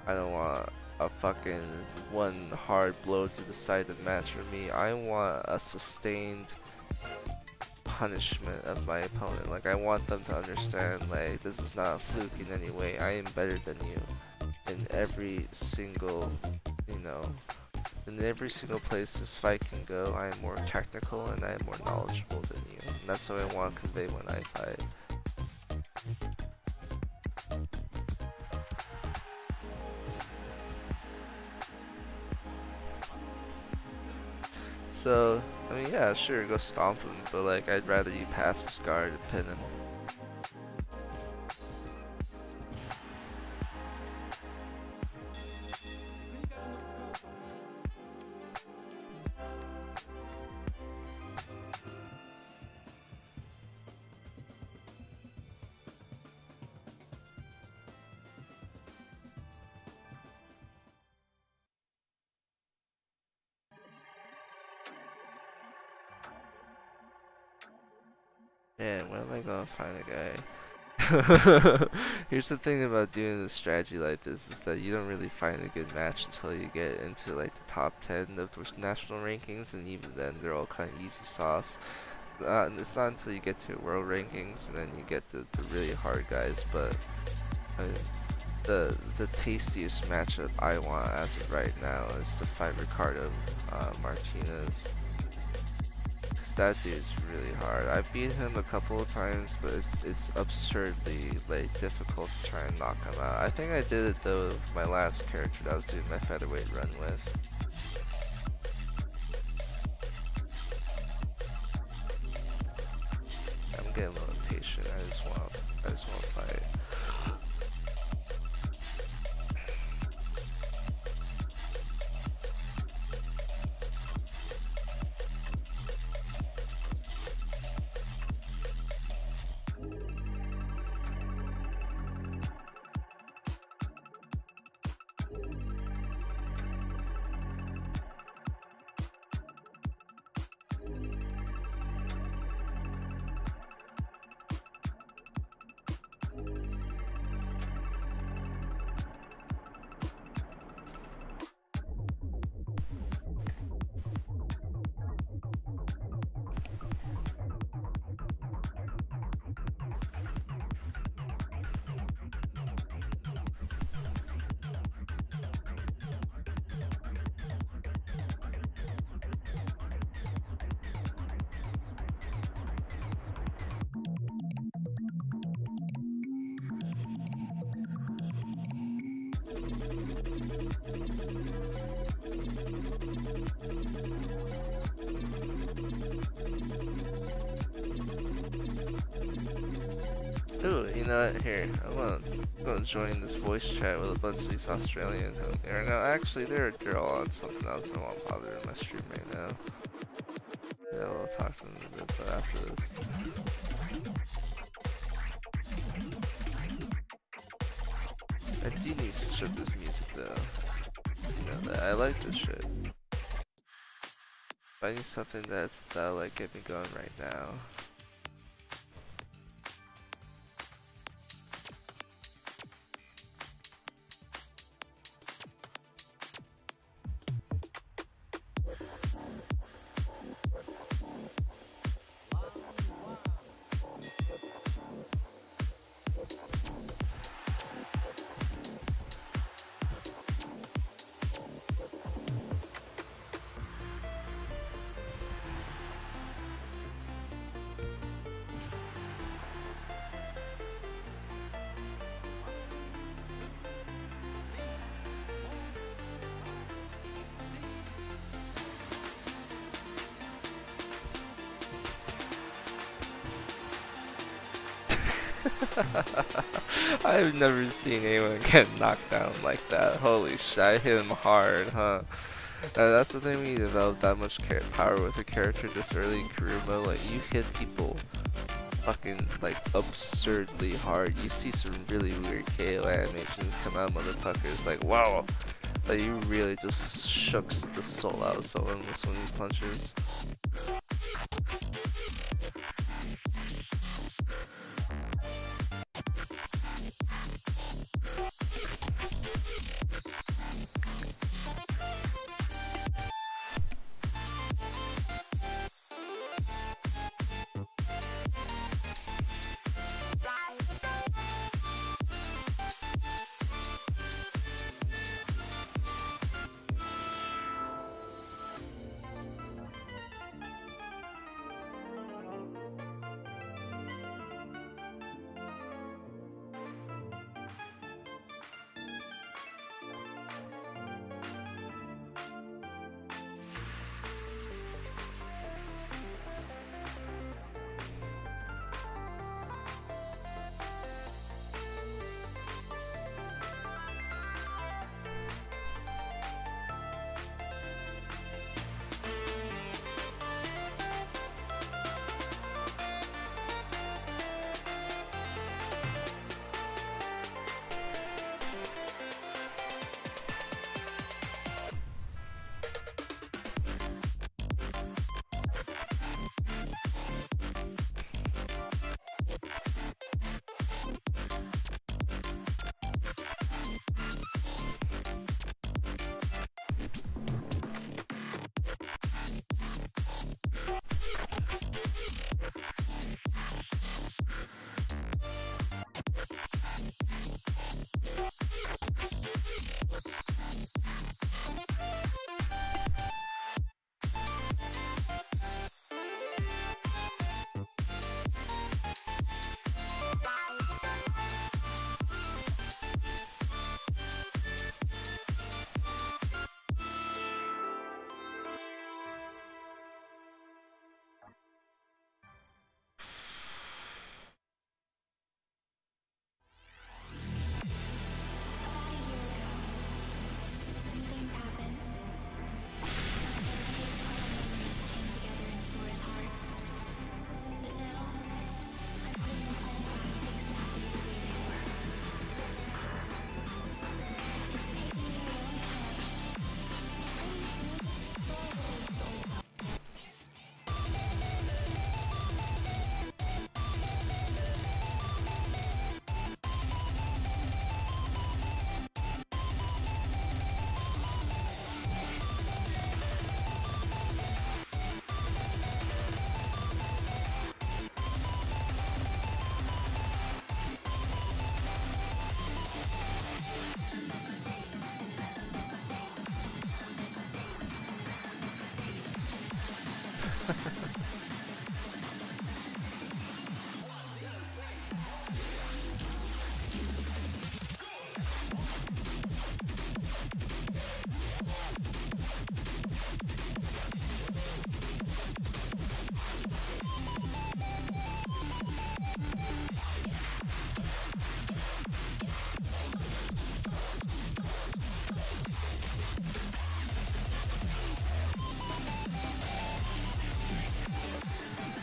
I don't want a fucking one hard blow to decide the match for me. I want a sustained punishment of my opponent. Like I want them to understand like this is not a fluke in any way. I am better than you in every single, you know, in every single place this fight can go. I am more technical and I am more knowledgeable than you. And that's what I want to convey when I fight. So, I mean, yeah, sure, go stomp him, but like, I'd rather you pass this guard and pin him. Here's the thing about doing a strategy like this is that you don't really find a good match until you get into like the top 10 of the national rankings and even then they're all kind of easy sauce. Uh, it's not until you get to world rankings and then you get the, the really hard guys but I mean, the the tastiest matchup I want as of right now is to fight Ricardo uh, Martinez that dude's really hard. I've beat him a couple of times, but it's it's absurdly like difficult to try and knock him out. I think I did it though with my last character that I was doing my featherweight run with. I'm getting a little impatient. I just want I just want to fight. Join this voice chat with a bunch of these Australians out there. No, actually, they're they're all on something else. I won't bother in my stream right now. Yeah, I'll talk to them a bit, after this. I do need to up this music though. You know that I like this shit. Finding something that's that'll like get me going right now. I've never seen anyone get knocked down like that. Holy shit, I hit him hard, huh? Uh, that's the thing when you develop that much power with a character just early in career mode, like you hit people fucking like absurdly hard. You see some really weird KO animations come out motherfuckers like wow. Like you really just shook the soul out of someone with so punches.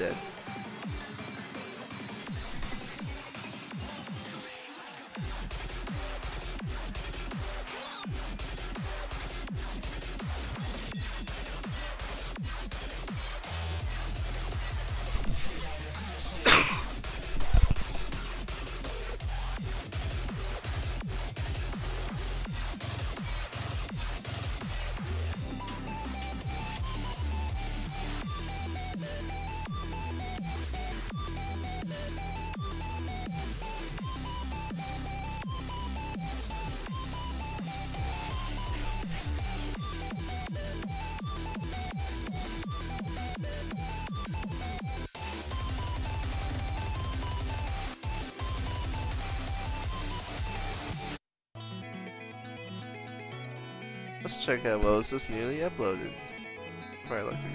Dead. Check out what was just newly uploaded. Probably like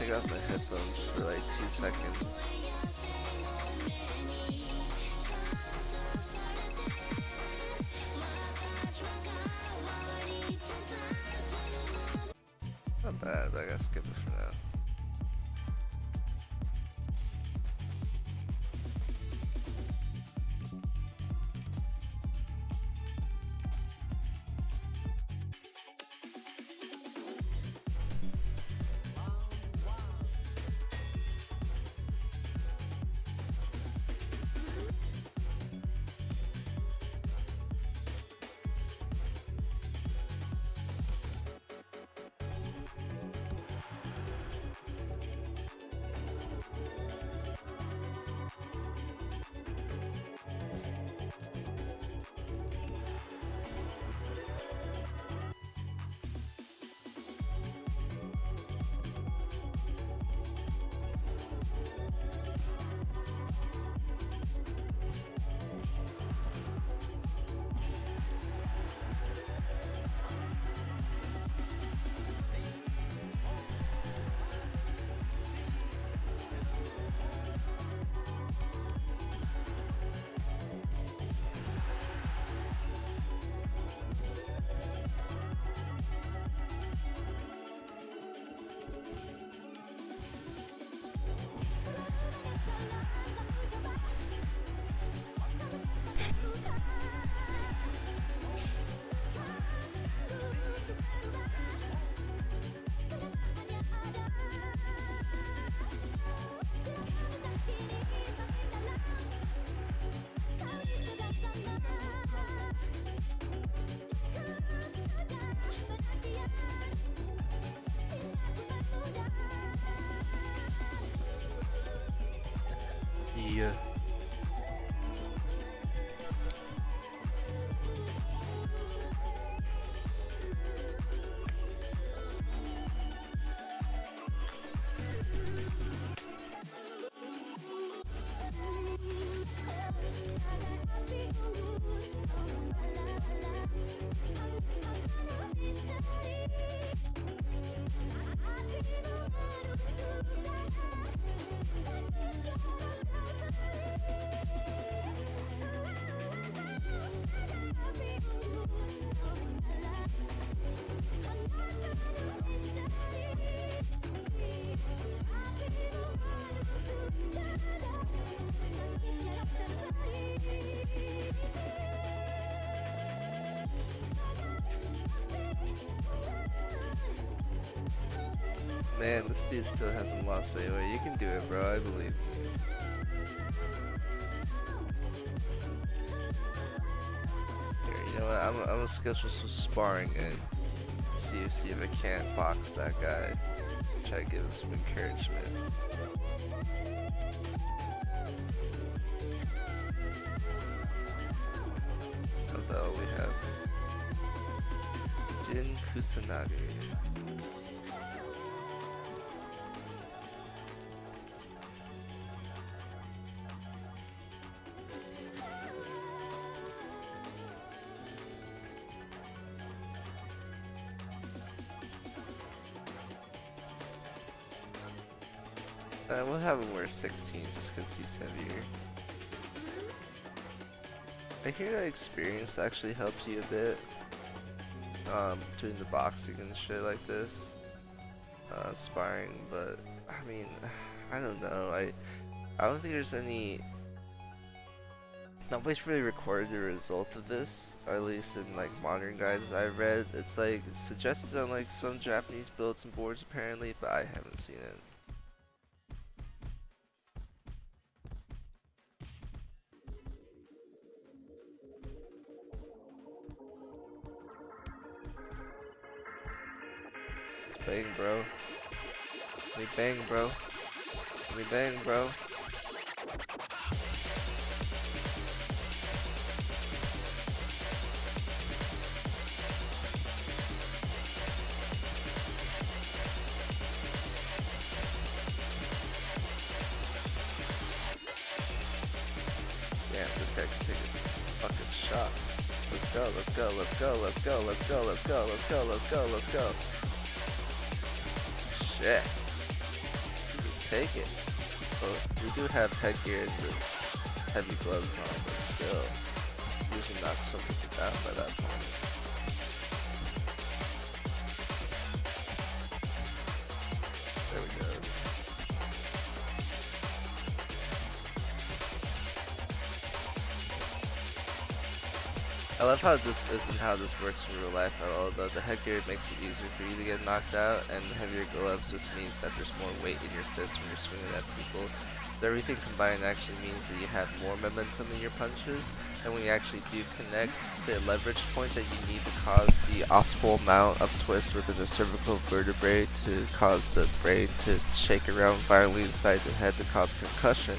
take off my headphones for like two seconds. you. Man, this dude still hasn't lost anyway. You can do it, bro. I believe. you. Here, you know what? I'm, I'm gonna schedule some sparring and see see if I can't box that guy. Try to give him some encouragement. That's all we have. Jin Kusanagi. Have him wear 16 just because he's heavier. I hear that experience actually helps you a bit. Um, doing the boxing and shit like this. Uh, sparring, but I mean, I don't know. I I don't think there's any. Nobody's really recorded the result of this, or at least in like modern guides I've read. It's like suggested on like some Japanese builds and boards apparently, but I haven't seen it. Bro. Me bang, bro. Damn, this guy can take a fucking shot. Let's go, let's go, let's go, let's go, let's go, let's go, let's go, let's go, let's go. Shit. Do have headgear and heavy gloves on, but still, knock by that point. I love how this isn't how this works in real life at all though. The headgear makes it easier for you to get knocked out and the heavier gloves just means that there's more weight in your fist when you're swinging at people. Everything combined actually means that you have more momentum in your punches and when you actually do connect the leverage point that you need to cause the optimal amount of twist within the cervical vertebrae to cause the brain to shake around violently inside the head to cause concussion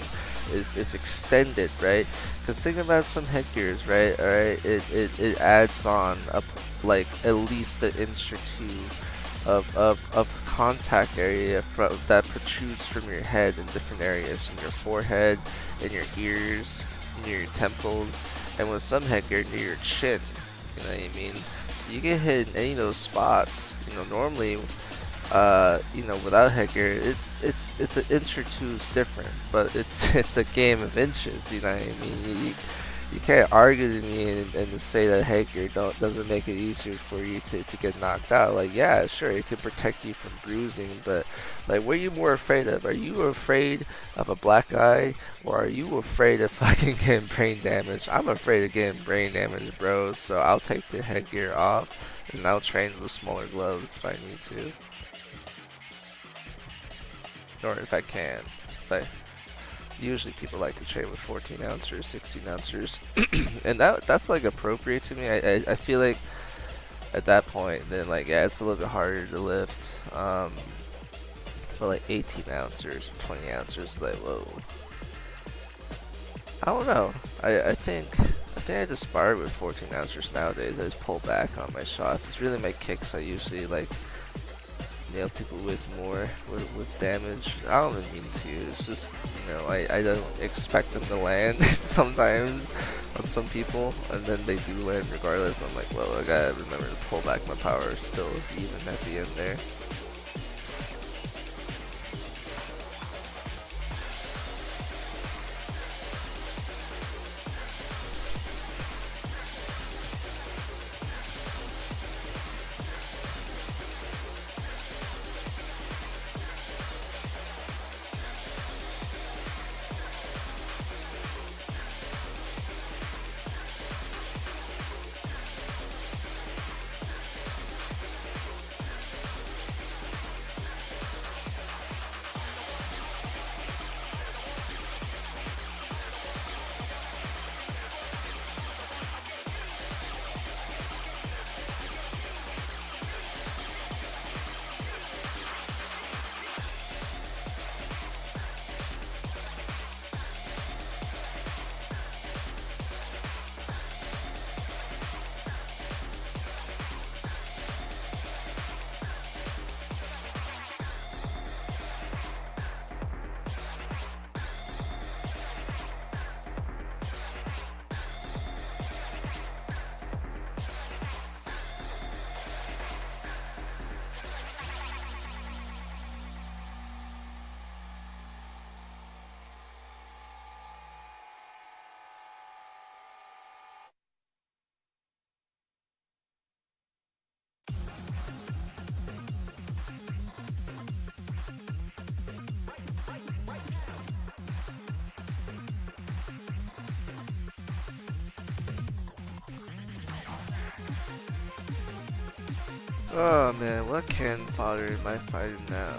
is, is extended, right? Because think about some headgears, right? Alright, it, it, it adds on up like at least an inch or two of, of, of contact area from, that protrudes from your head in different areas, from your forehead, in your ears, near your temples, and with some headgear near your chin. You know what I mean? So you get hit in any of those spots. You know, normally uh, you know, without headgear, it's it's it's an inch or two is different, but it's it's a game of inches. You know what I mean? You, you can't argue to me and, and say that headgear don't doesn't make it easier for you to, to get knocked out. Like, yeah, sure, it could protect you from bruising, but like, what are you more afraid of? Are you afraid of a black eye, or are you afraid of fucking getting brain damage? I'm afraid of getting brain damage, bro. So I'll take the headgear off, and I'll train with smaller gloves if I need to or if I can. But usually people like to train with 14 ounces, 16 ounces, and that that's like appropriate to me. I, I I feel like at that point, then like yeah, it's a little bit harder to lift. Um, but like 18 ounces, 20 ounces, like whoa. I don't know. I, I think I think I just sparred with 14 ounces nowadays. I just pull back on my shots. It's really my kicks I usually like nail people with more with, with damage. I don't even mean to. It's just you know I, I don't expect them to land sometimes on some people, and then they do land regardless. I'm like, well, I gotta remember to pull back my power still even at the end there. Can fodder am I fighting now?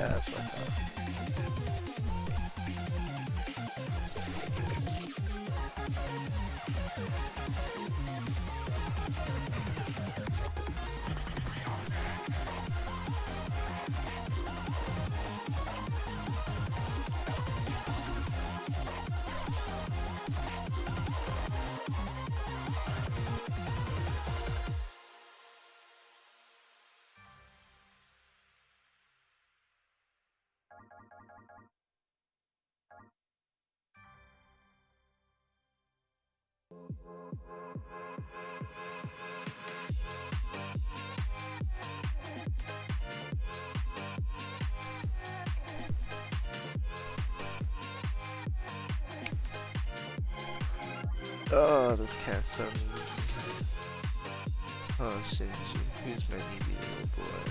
Yeah, that's what I thought. Oh, this cat sounds Oh, Shinji, who's my needy little boy?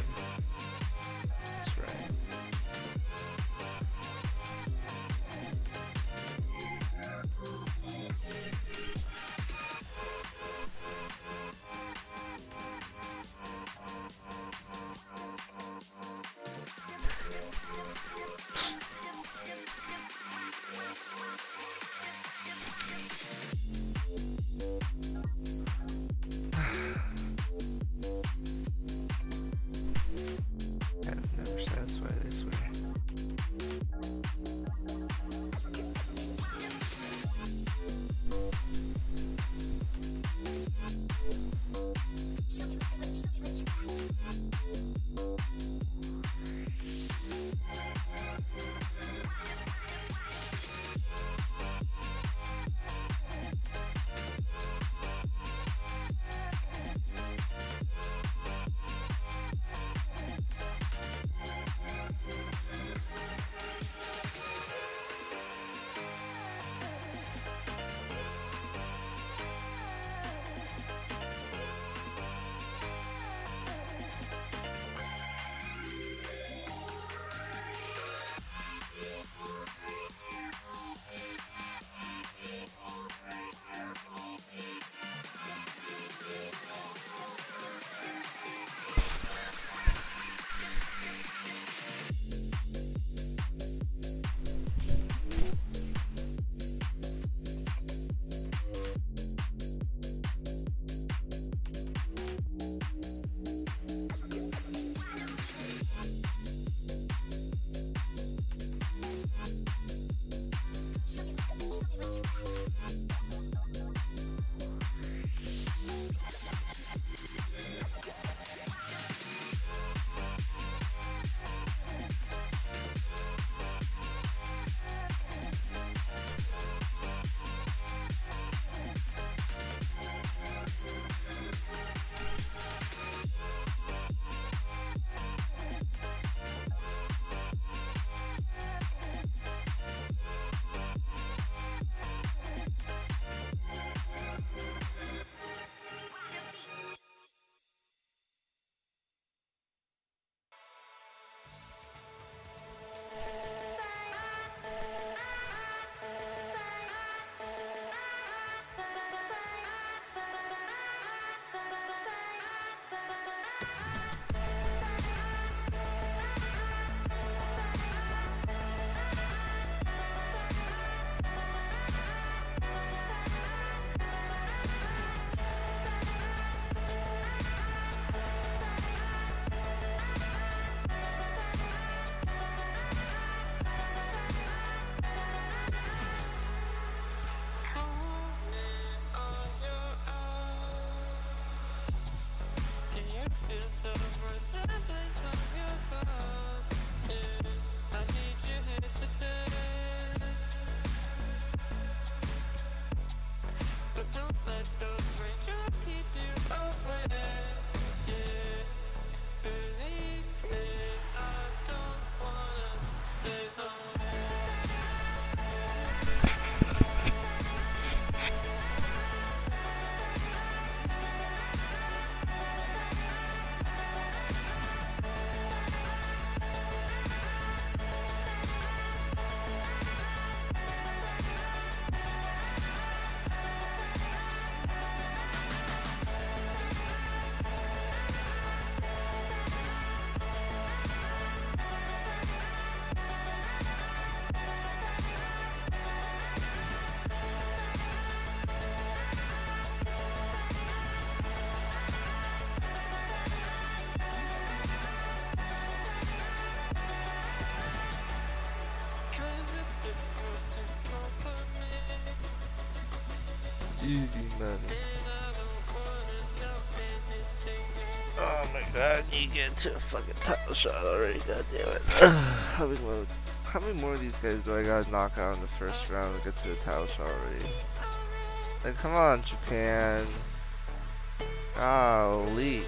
Easy money. Oh my god, you get to a fucking title shot already, god damn it. how, many more, how many more of these guys do I gotta knock out in the first round to get to the title shot already? Like, come on, Japan. Golly.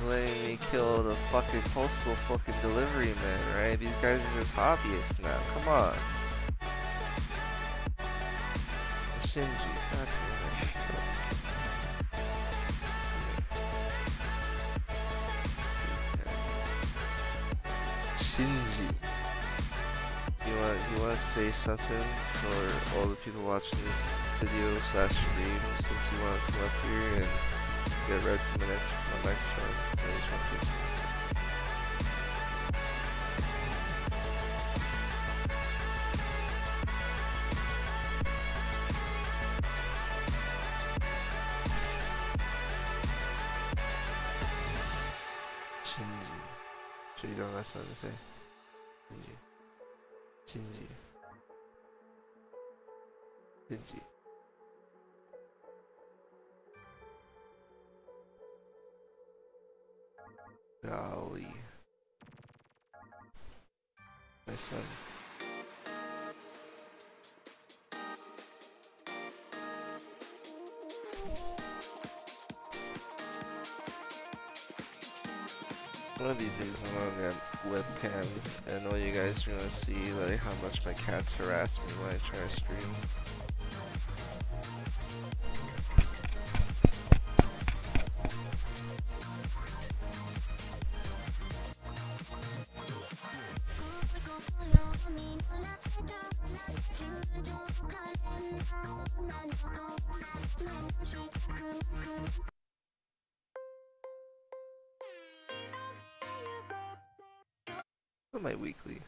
You're letting me kill the fucking postal fucking delivery man, right? These guys are just hobbyists now. Come on. Damn. Shinji. You want you want to say something for all the people watching this video slash stream since you want to come up here and get read from the next my microphone. I just want to you are gonna see like how much my cats harass me when I try to stream. My weekly?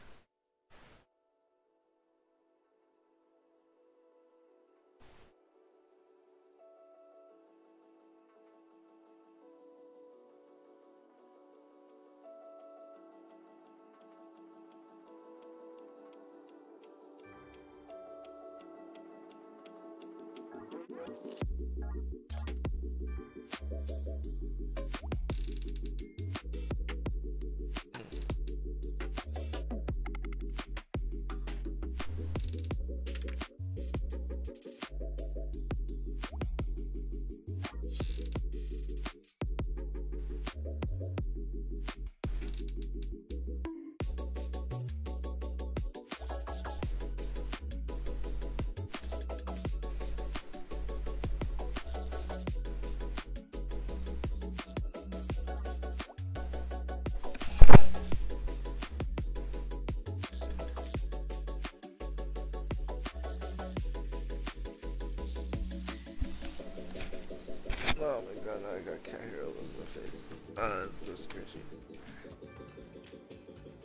So.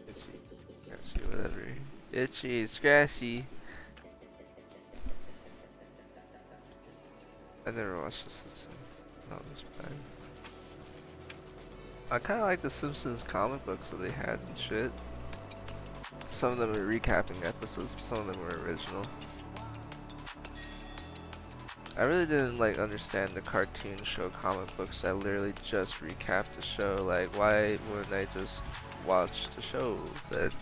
Itchy. Scratchy, whatever. Itchy, scratchy. I never watched The Simpsons. Not this bad. I kinda like The Simpsons comic books that they had and shit. Some of them are recapping episodes, some of them were original. I really didn't like understand the cartoon show comic books. I literally just recapped the show. Like, why wouldn't I just watch the show?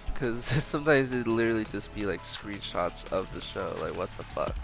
Because sometimes it literally just be like screenshots of the show. Like, what the fuck?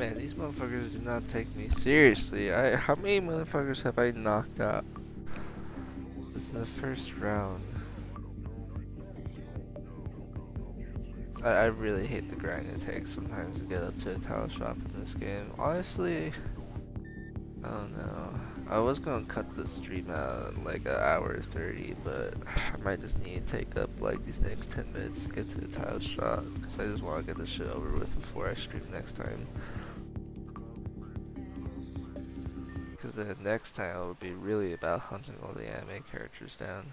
Man, these motherfuckers do not take me seriously. I how many motherfuckers have I knocked out? This is the first round. I, I really hate the grind it takes sometimes to get up to a title shot in this game. Honestly, I don't know. I was gonna cut the stream out like an hour 30, but I might just need to take up like these next 10 minutes to get to the title shot. Because I just want to get this shit over with before I stream next time. The next time it would be really about hunting all the anime characters down.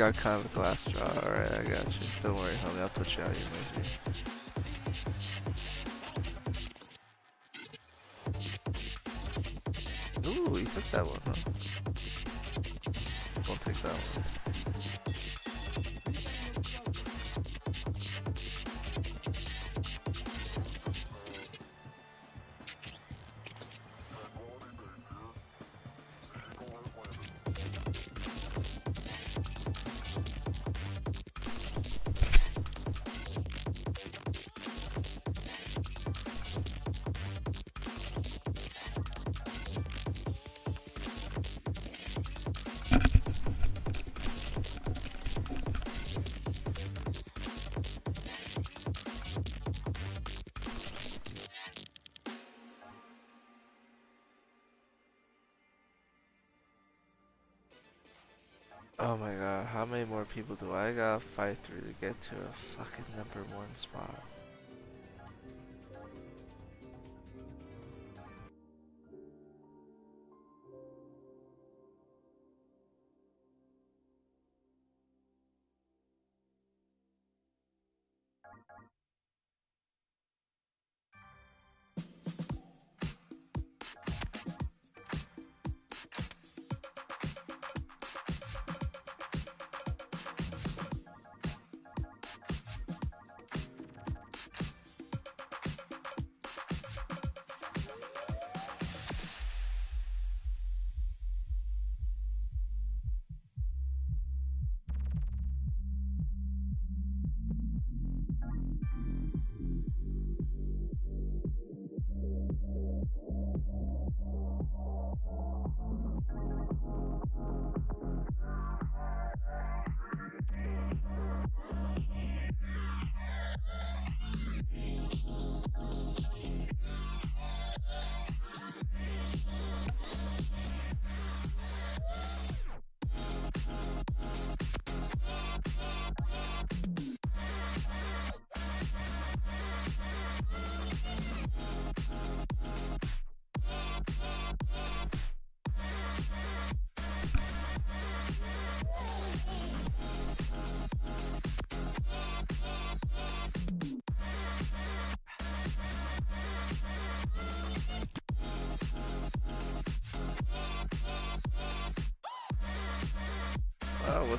Got kind of a glass jaw. Alright, I got you. Don't worry, homie. I'll put you out of your misery. Ooh, he took that one, huh? Oh my god, how many more people do I gotta fight through to get to a fucking number one spot?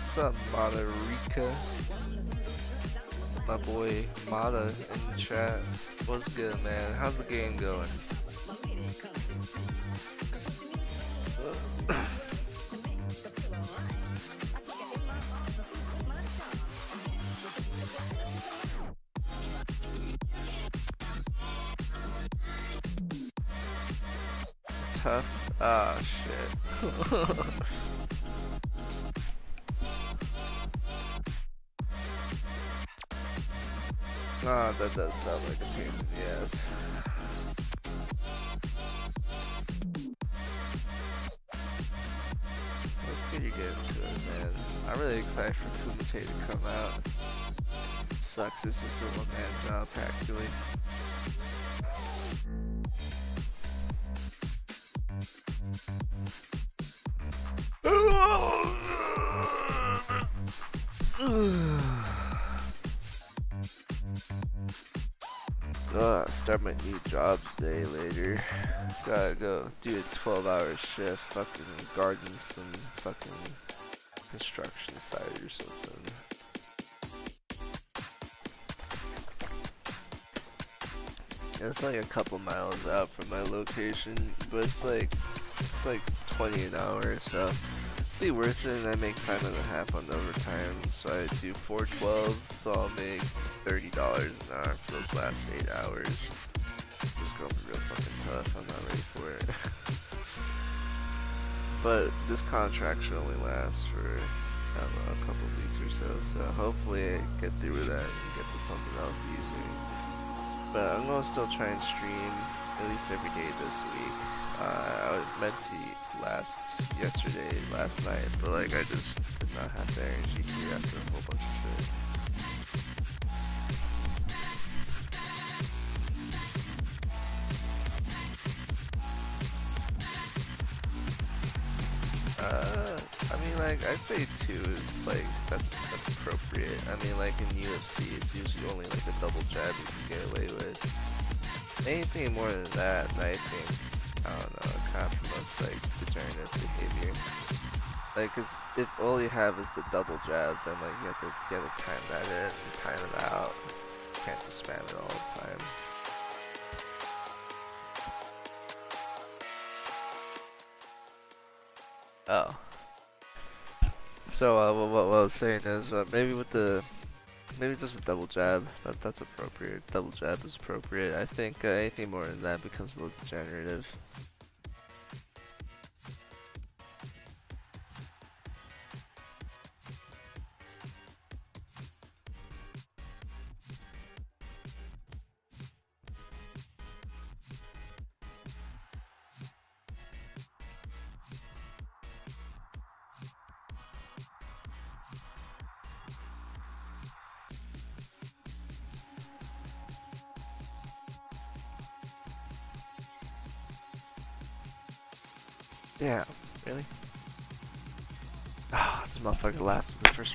What's up, Mata Rika? My boy Mata in the chat. What's good, man? How's the game going? That does sound like a pain in the ass. It. I'm really excited for Kumite to come out. Sucks, this is a one-man job, actually. My new job day later. Gotta go do a 12 hour shift, fucking garden some fucking construction site or something. It's like a couple miles out from my location, but it's like, it's like 20 an hour, so it'd be worth it, and I make time and a half on the overtime, so I do 412, so I'll make $30 an hour for those last 8 hours. Gonna be real fucking tough, I'm not ready for it. but this contract should only last for, know, a couple weeks or so, so hopefully I get through that and get to something else easier. But I'm gonna still try and stream at least every day this week. Uh, I was meant to last yesterday, last night, but like I just did not have the energy to after a whole bunch of shit. I mean, like, I'd say two is, like, that's, that's appropriate. I mean, like, in UFC, it's usually only, like, a double jab you can get away with. Anything more than that, I think, I don't know, kind of promotes, like, degenerative behavior. Like, cause if all you have is the double jab, then, like, you have to, you have to time that in time it out. You can't just spam it all the time. Oh. So uh, what, what I was saying is uh, maybe with the maybe just a double jab. That that's appropriate. Double jab is appropriate. I think uh, anything more than that becomes a little degenerative.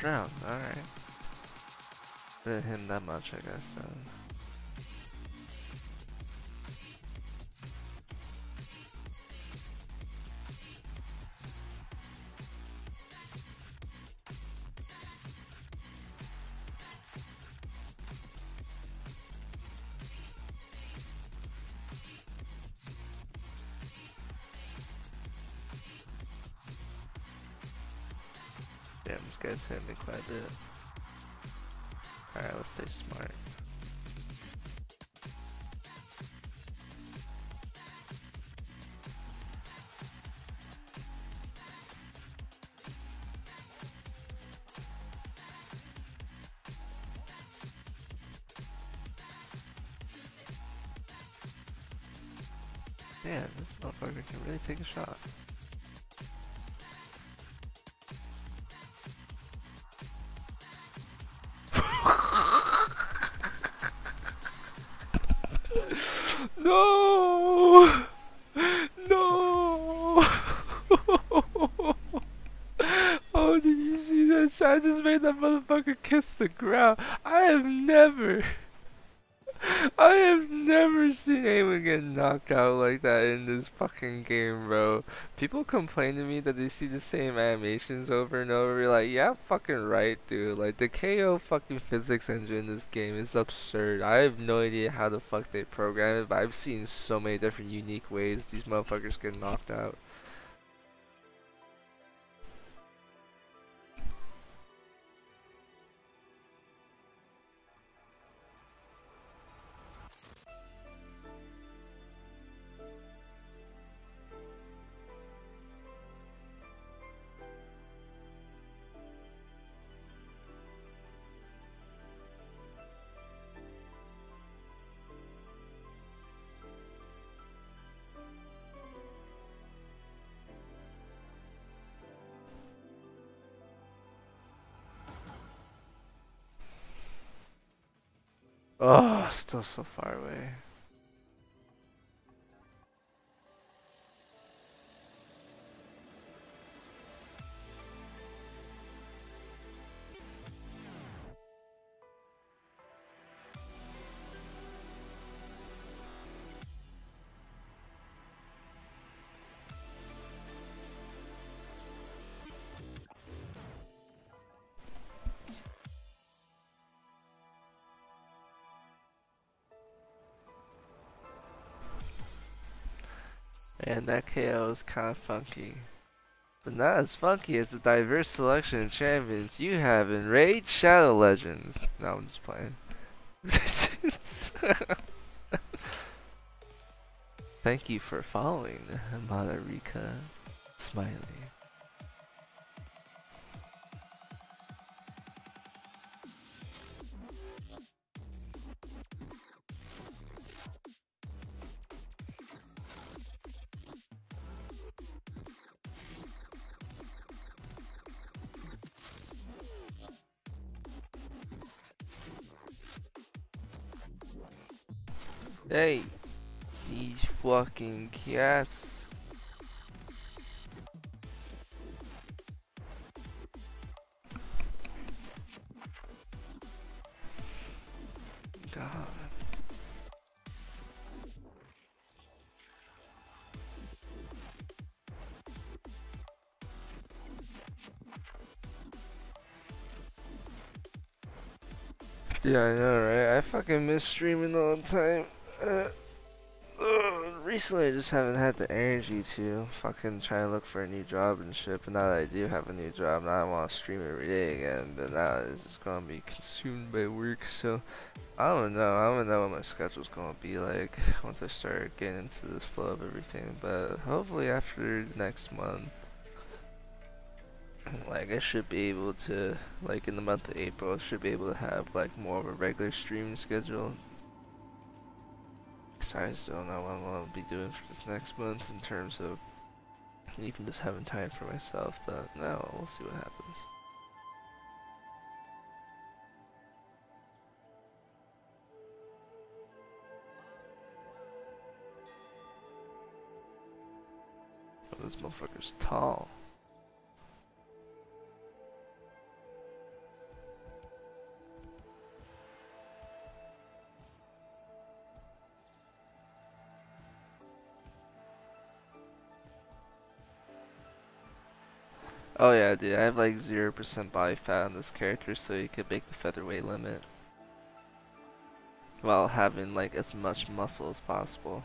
Round. Alright. Didn't hit him that much, I guess. Then. Quite a. Alright, let's stay smart. Man, this motherfucker can really take a shot. Ground. I have never, I have never seen anyone get knocked out like that in this fucking game, bro. People complain to me that they see the same animations over and over. You're like, yeah, fucking right, dude. Like, the KO fucking physics engine in this game is absurd. I have no idea how the fuck they program it, but I've seen so many different unique ways these motherfuckers get knocked out. Oh, still so far away. That KO is kind of funky. But not as funky as the diverse selection of champions you have in Raid Shadow Legends. No, I'm just playing. Thank you for following, Madarika Smiley. Hey, these fucking cats. God. Yeah, I know, right? I fucking miss streaming all the time. Uh, uh, recently, I just haven't had the energy to fucking try and look for a new job and shit. But now that I do have a new job, now I want to stream every day again. But now it's just gonna be consumed by work, so I don't know. I don't know what my schedule's gonna be like once I start getting into this flow of everything. But hopefully, after next month. Like I should be able to, like in the month of April, I should be able to have like more of a regular streaming schedule I just don't know what I'm going to be doing for this next month in terms of even just having time for myself, but no, we'll see what happens. Oh, this motherfucker's tall. Dude, I have like 0% body fat on this character so you could make the featherweight limit. While having like as much muscle as possible.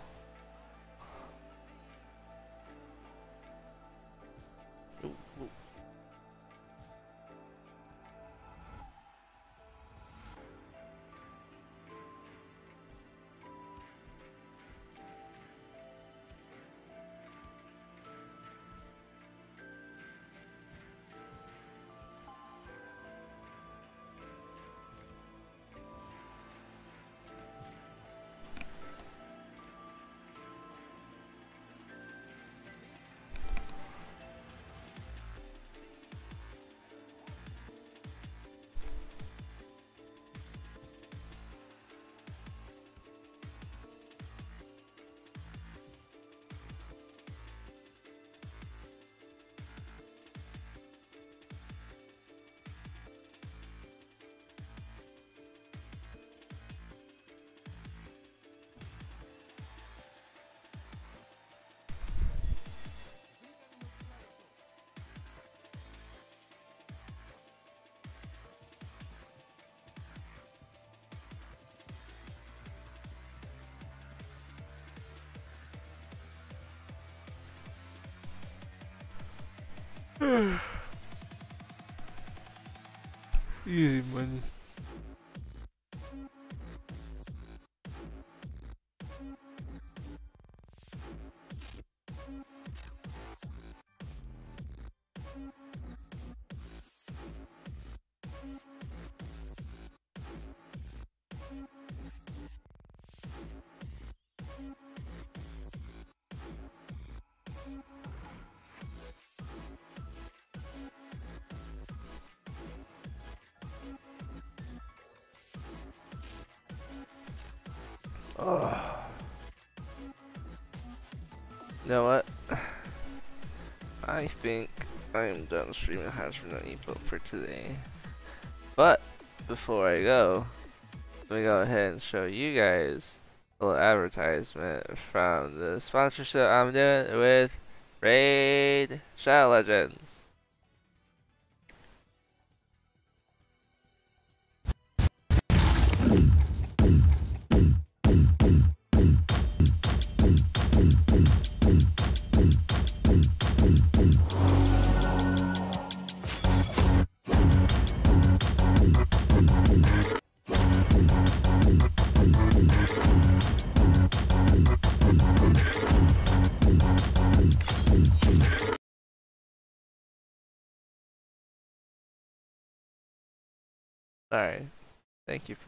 Easy money. I think I am done streaming Hazard Ebook for today. But before I go, let me go ahead and show you guys a little advertisement from the sponsorship I'm doing with Raid Shadow Legends.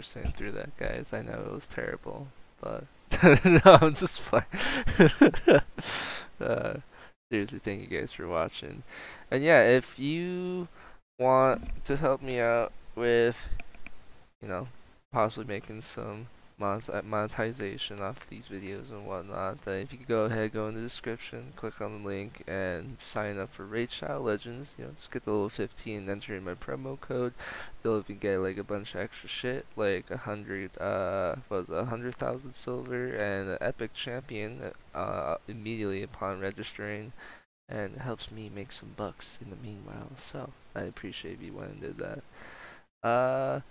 percent through that, guys. I know it was terrible, but no, I'm just playing. uh, seriously, thank you guys for watching. And yeah, if you want to help me out with, you know, possibly making some monetization off these videos and whatnot, then if you could go ahead, go in the description, click on the link, and sign up for Raid Shadow Legends. You know, just get the level 15, enter in my promo code. You'll even get like a bunch of extra shit, like a hundred, uh, was a hundred thousand silver and an epic champion, uh, immediately upon registering. And it helps me make some bucks in the meanwhile, so I appreciate you went and did that. Uh,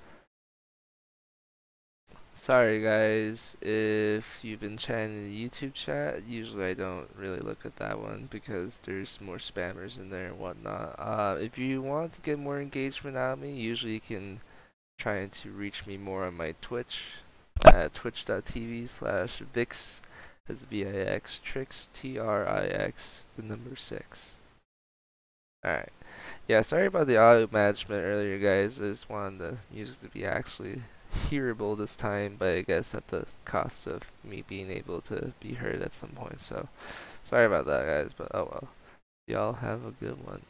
Sorry guys, if you've been chatting in the YouTube chat, usually I don't really look at that one because there's more spammers in there and whatnot. Uh, if you want to get more engagement out of me, usually you can try to reach me more on my Twitch at twitch.tv slash vix, that's V-I-X, trix, T-R-I-X, the number 6. Alright. Yeah, sorry about the audio management earlier guys, I just wanted the music to be actually hearable this time, but I guess at the cost of me being able to be heard at some point. So sorry about that, guys, but oh well. Y'all have a good one.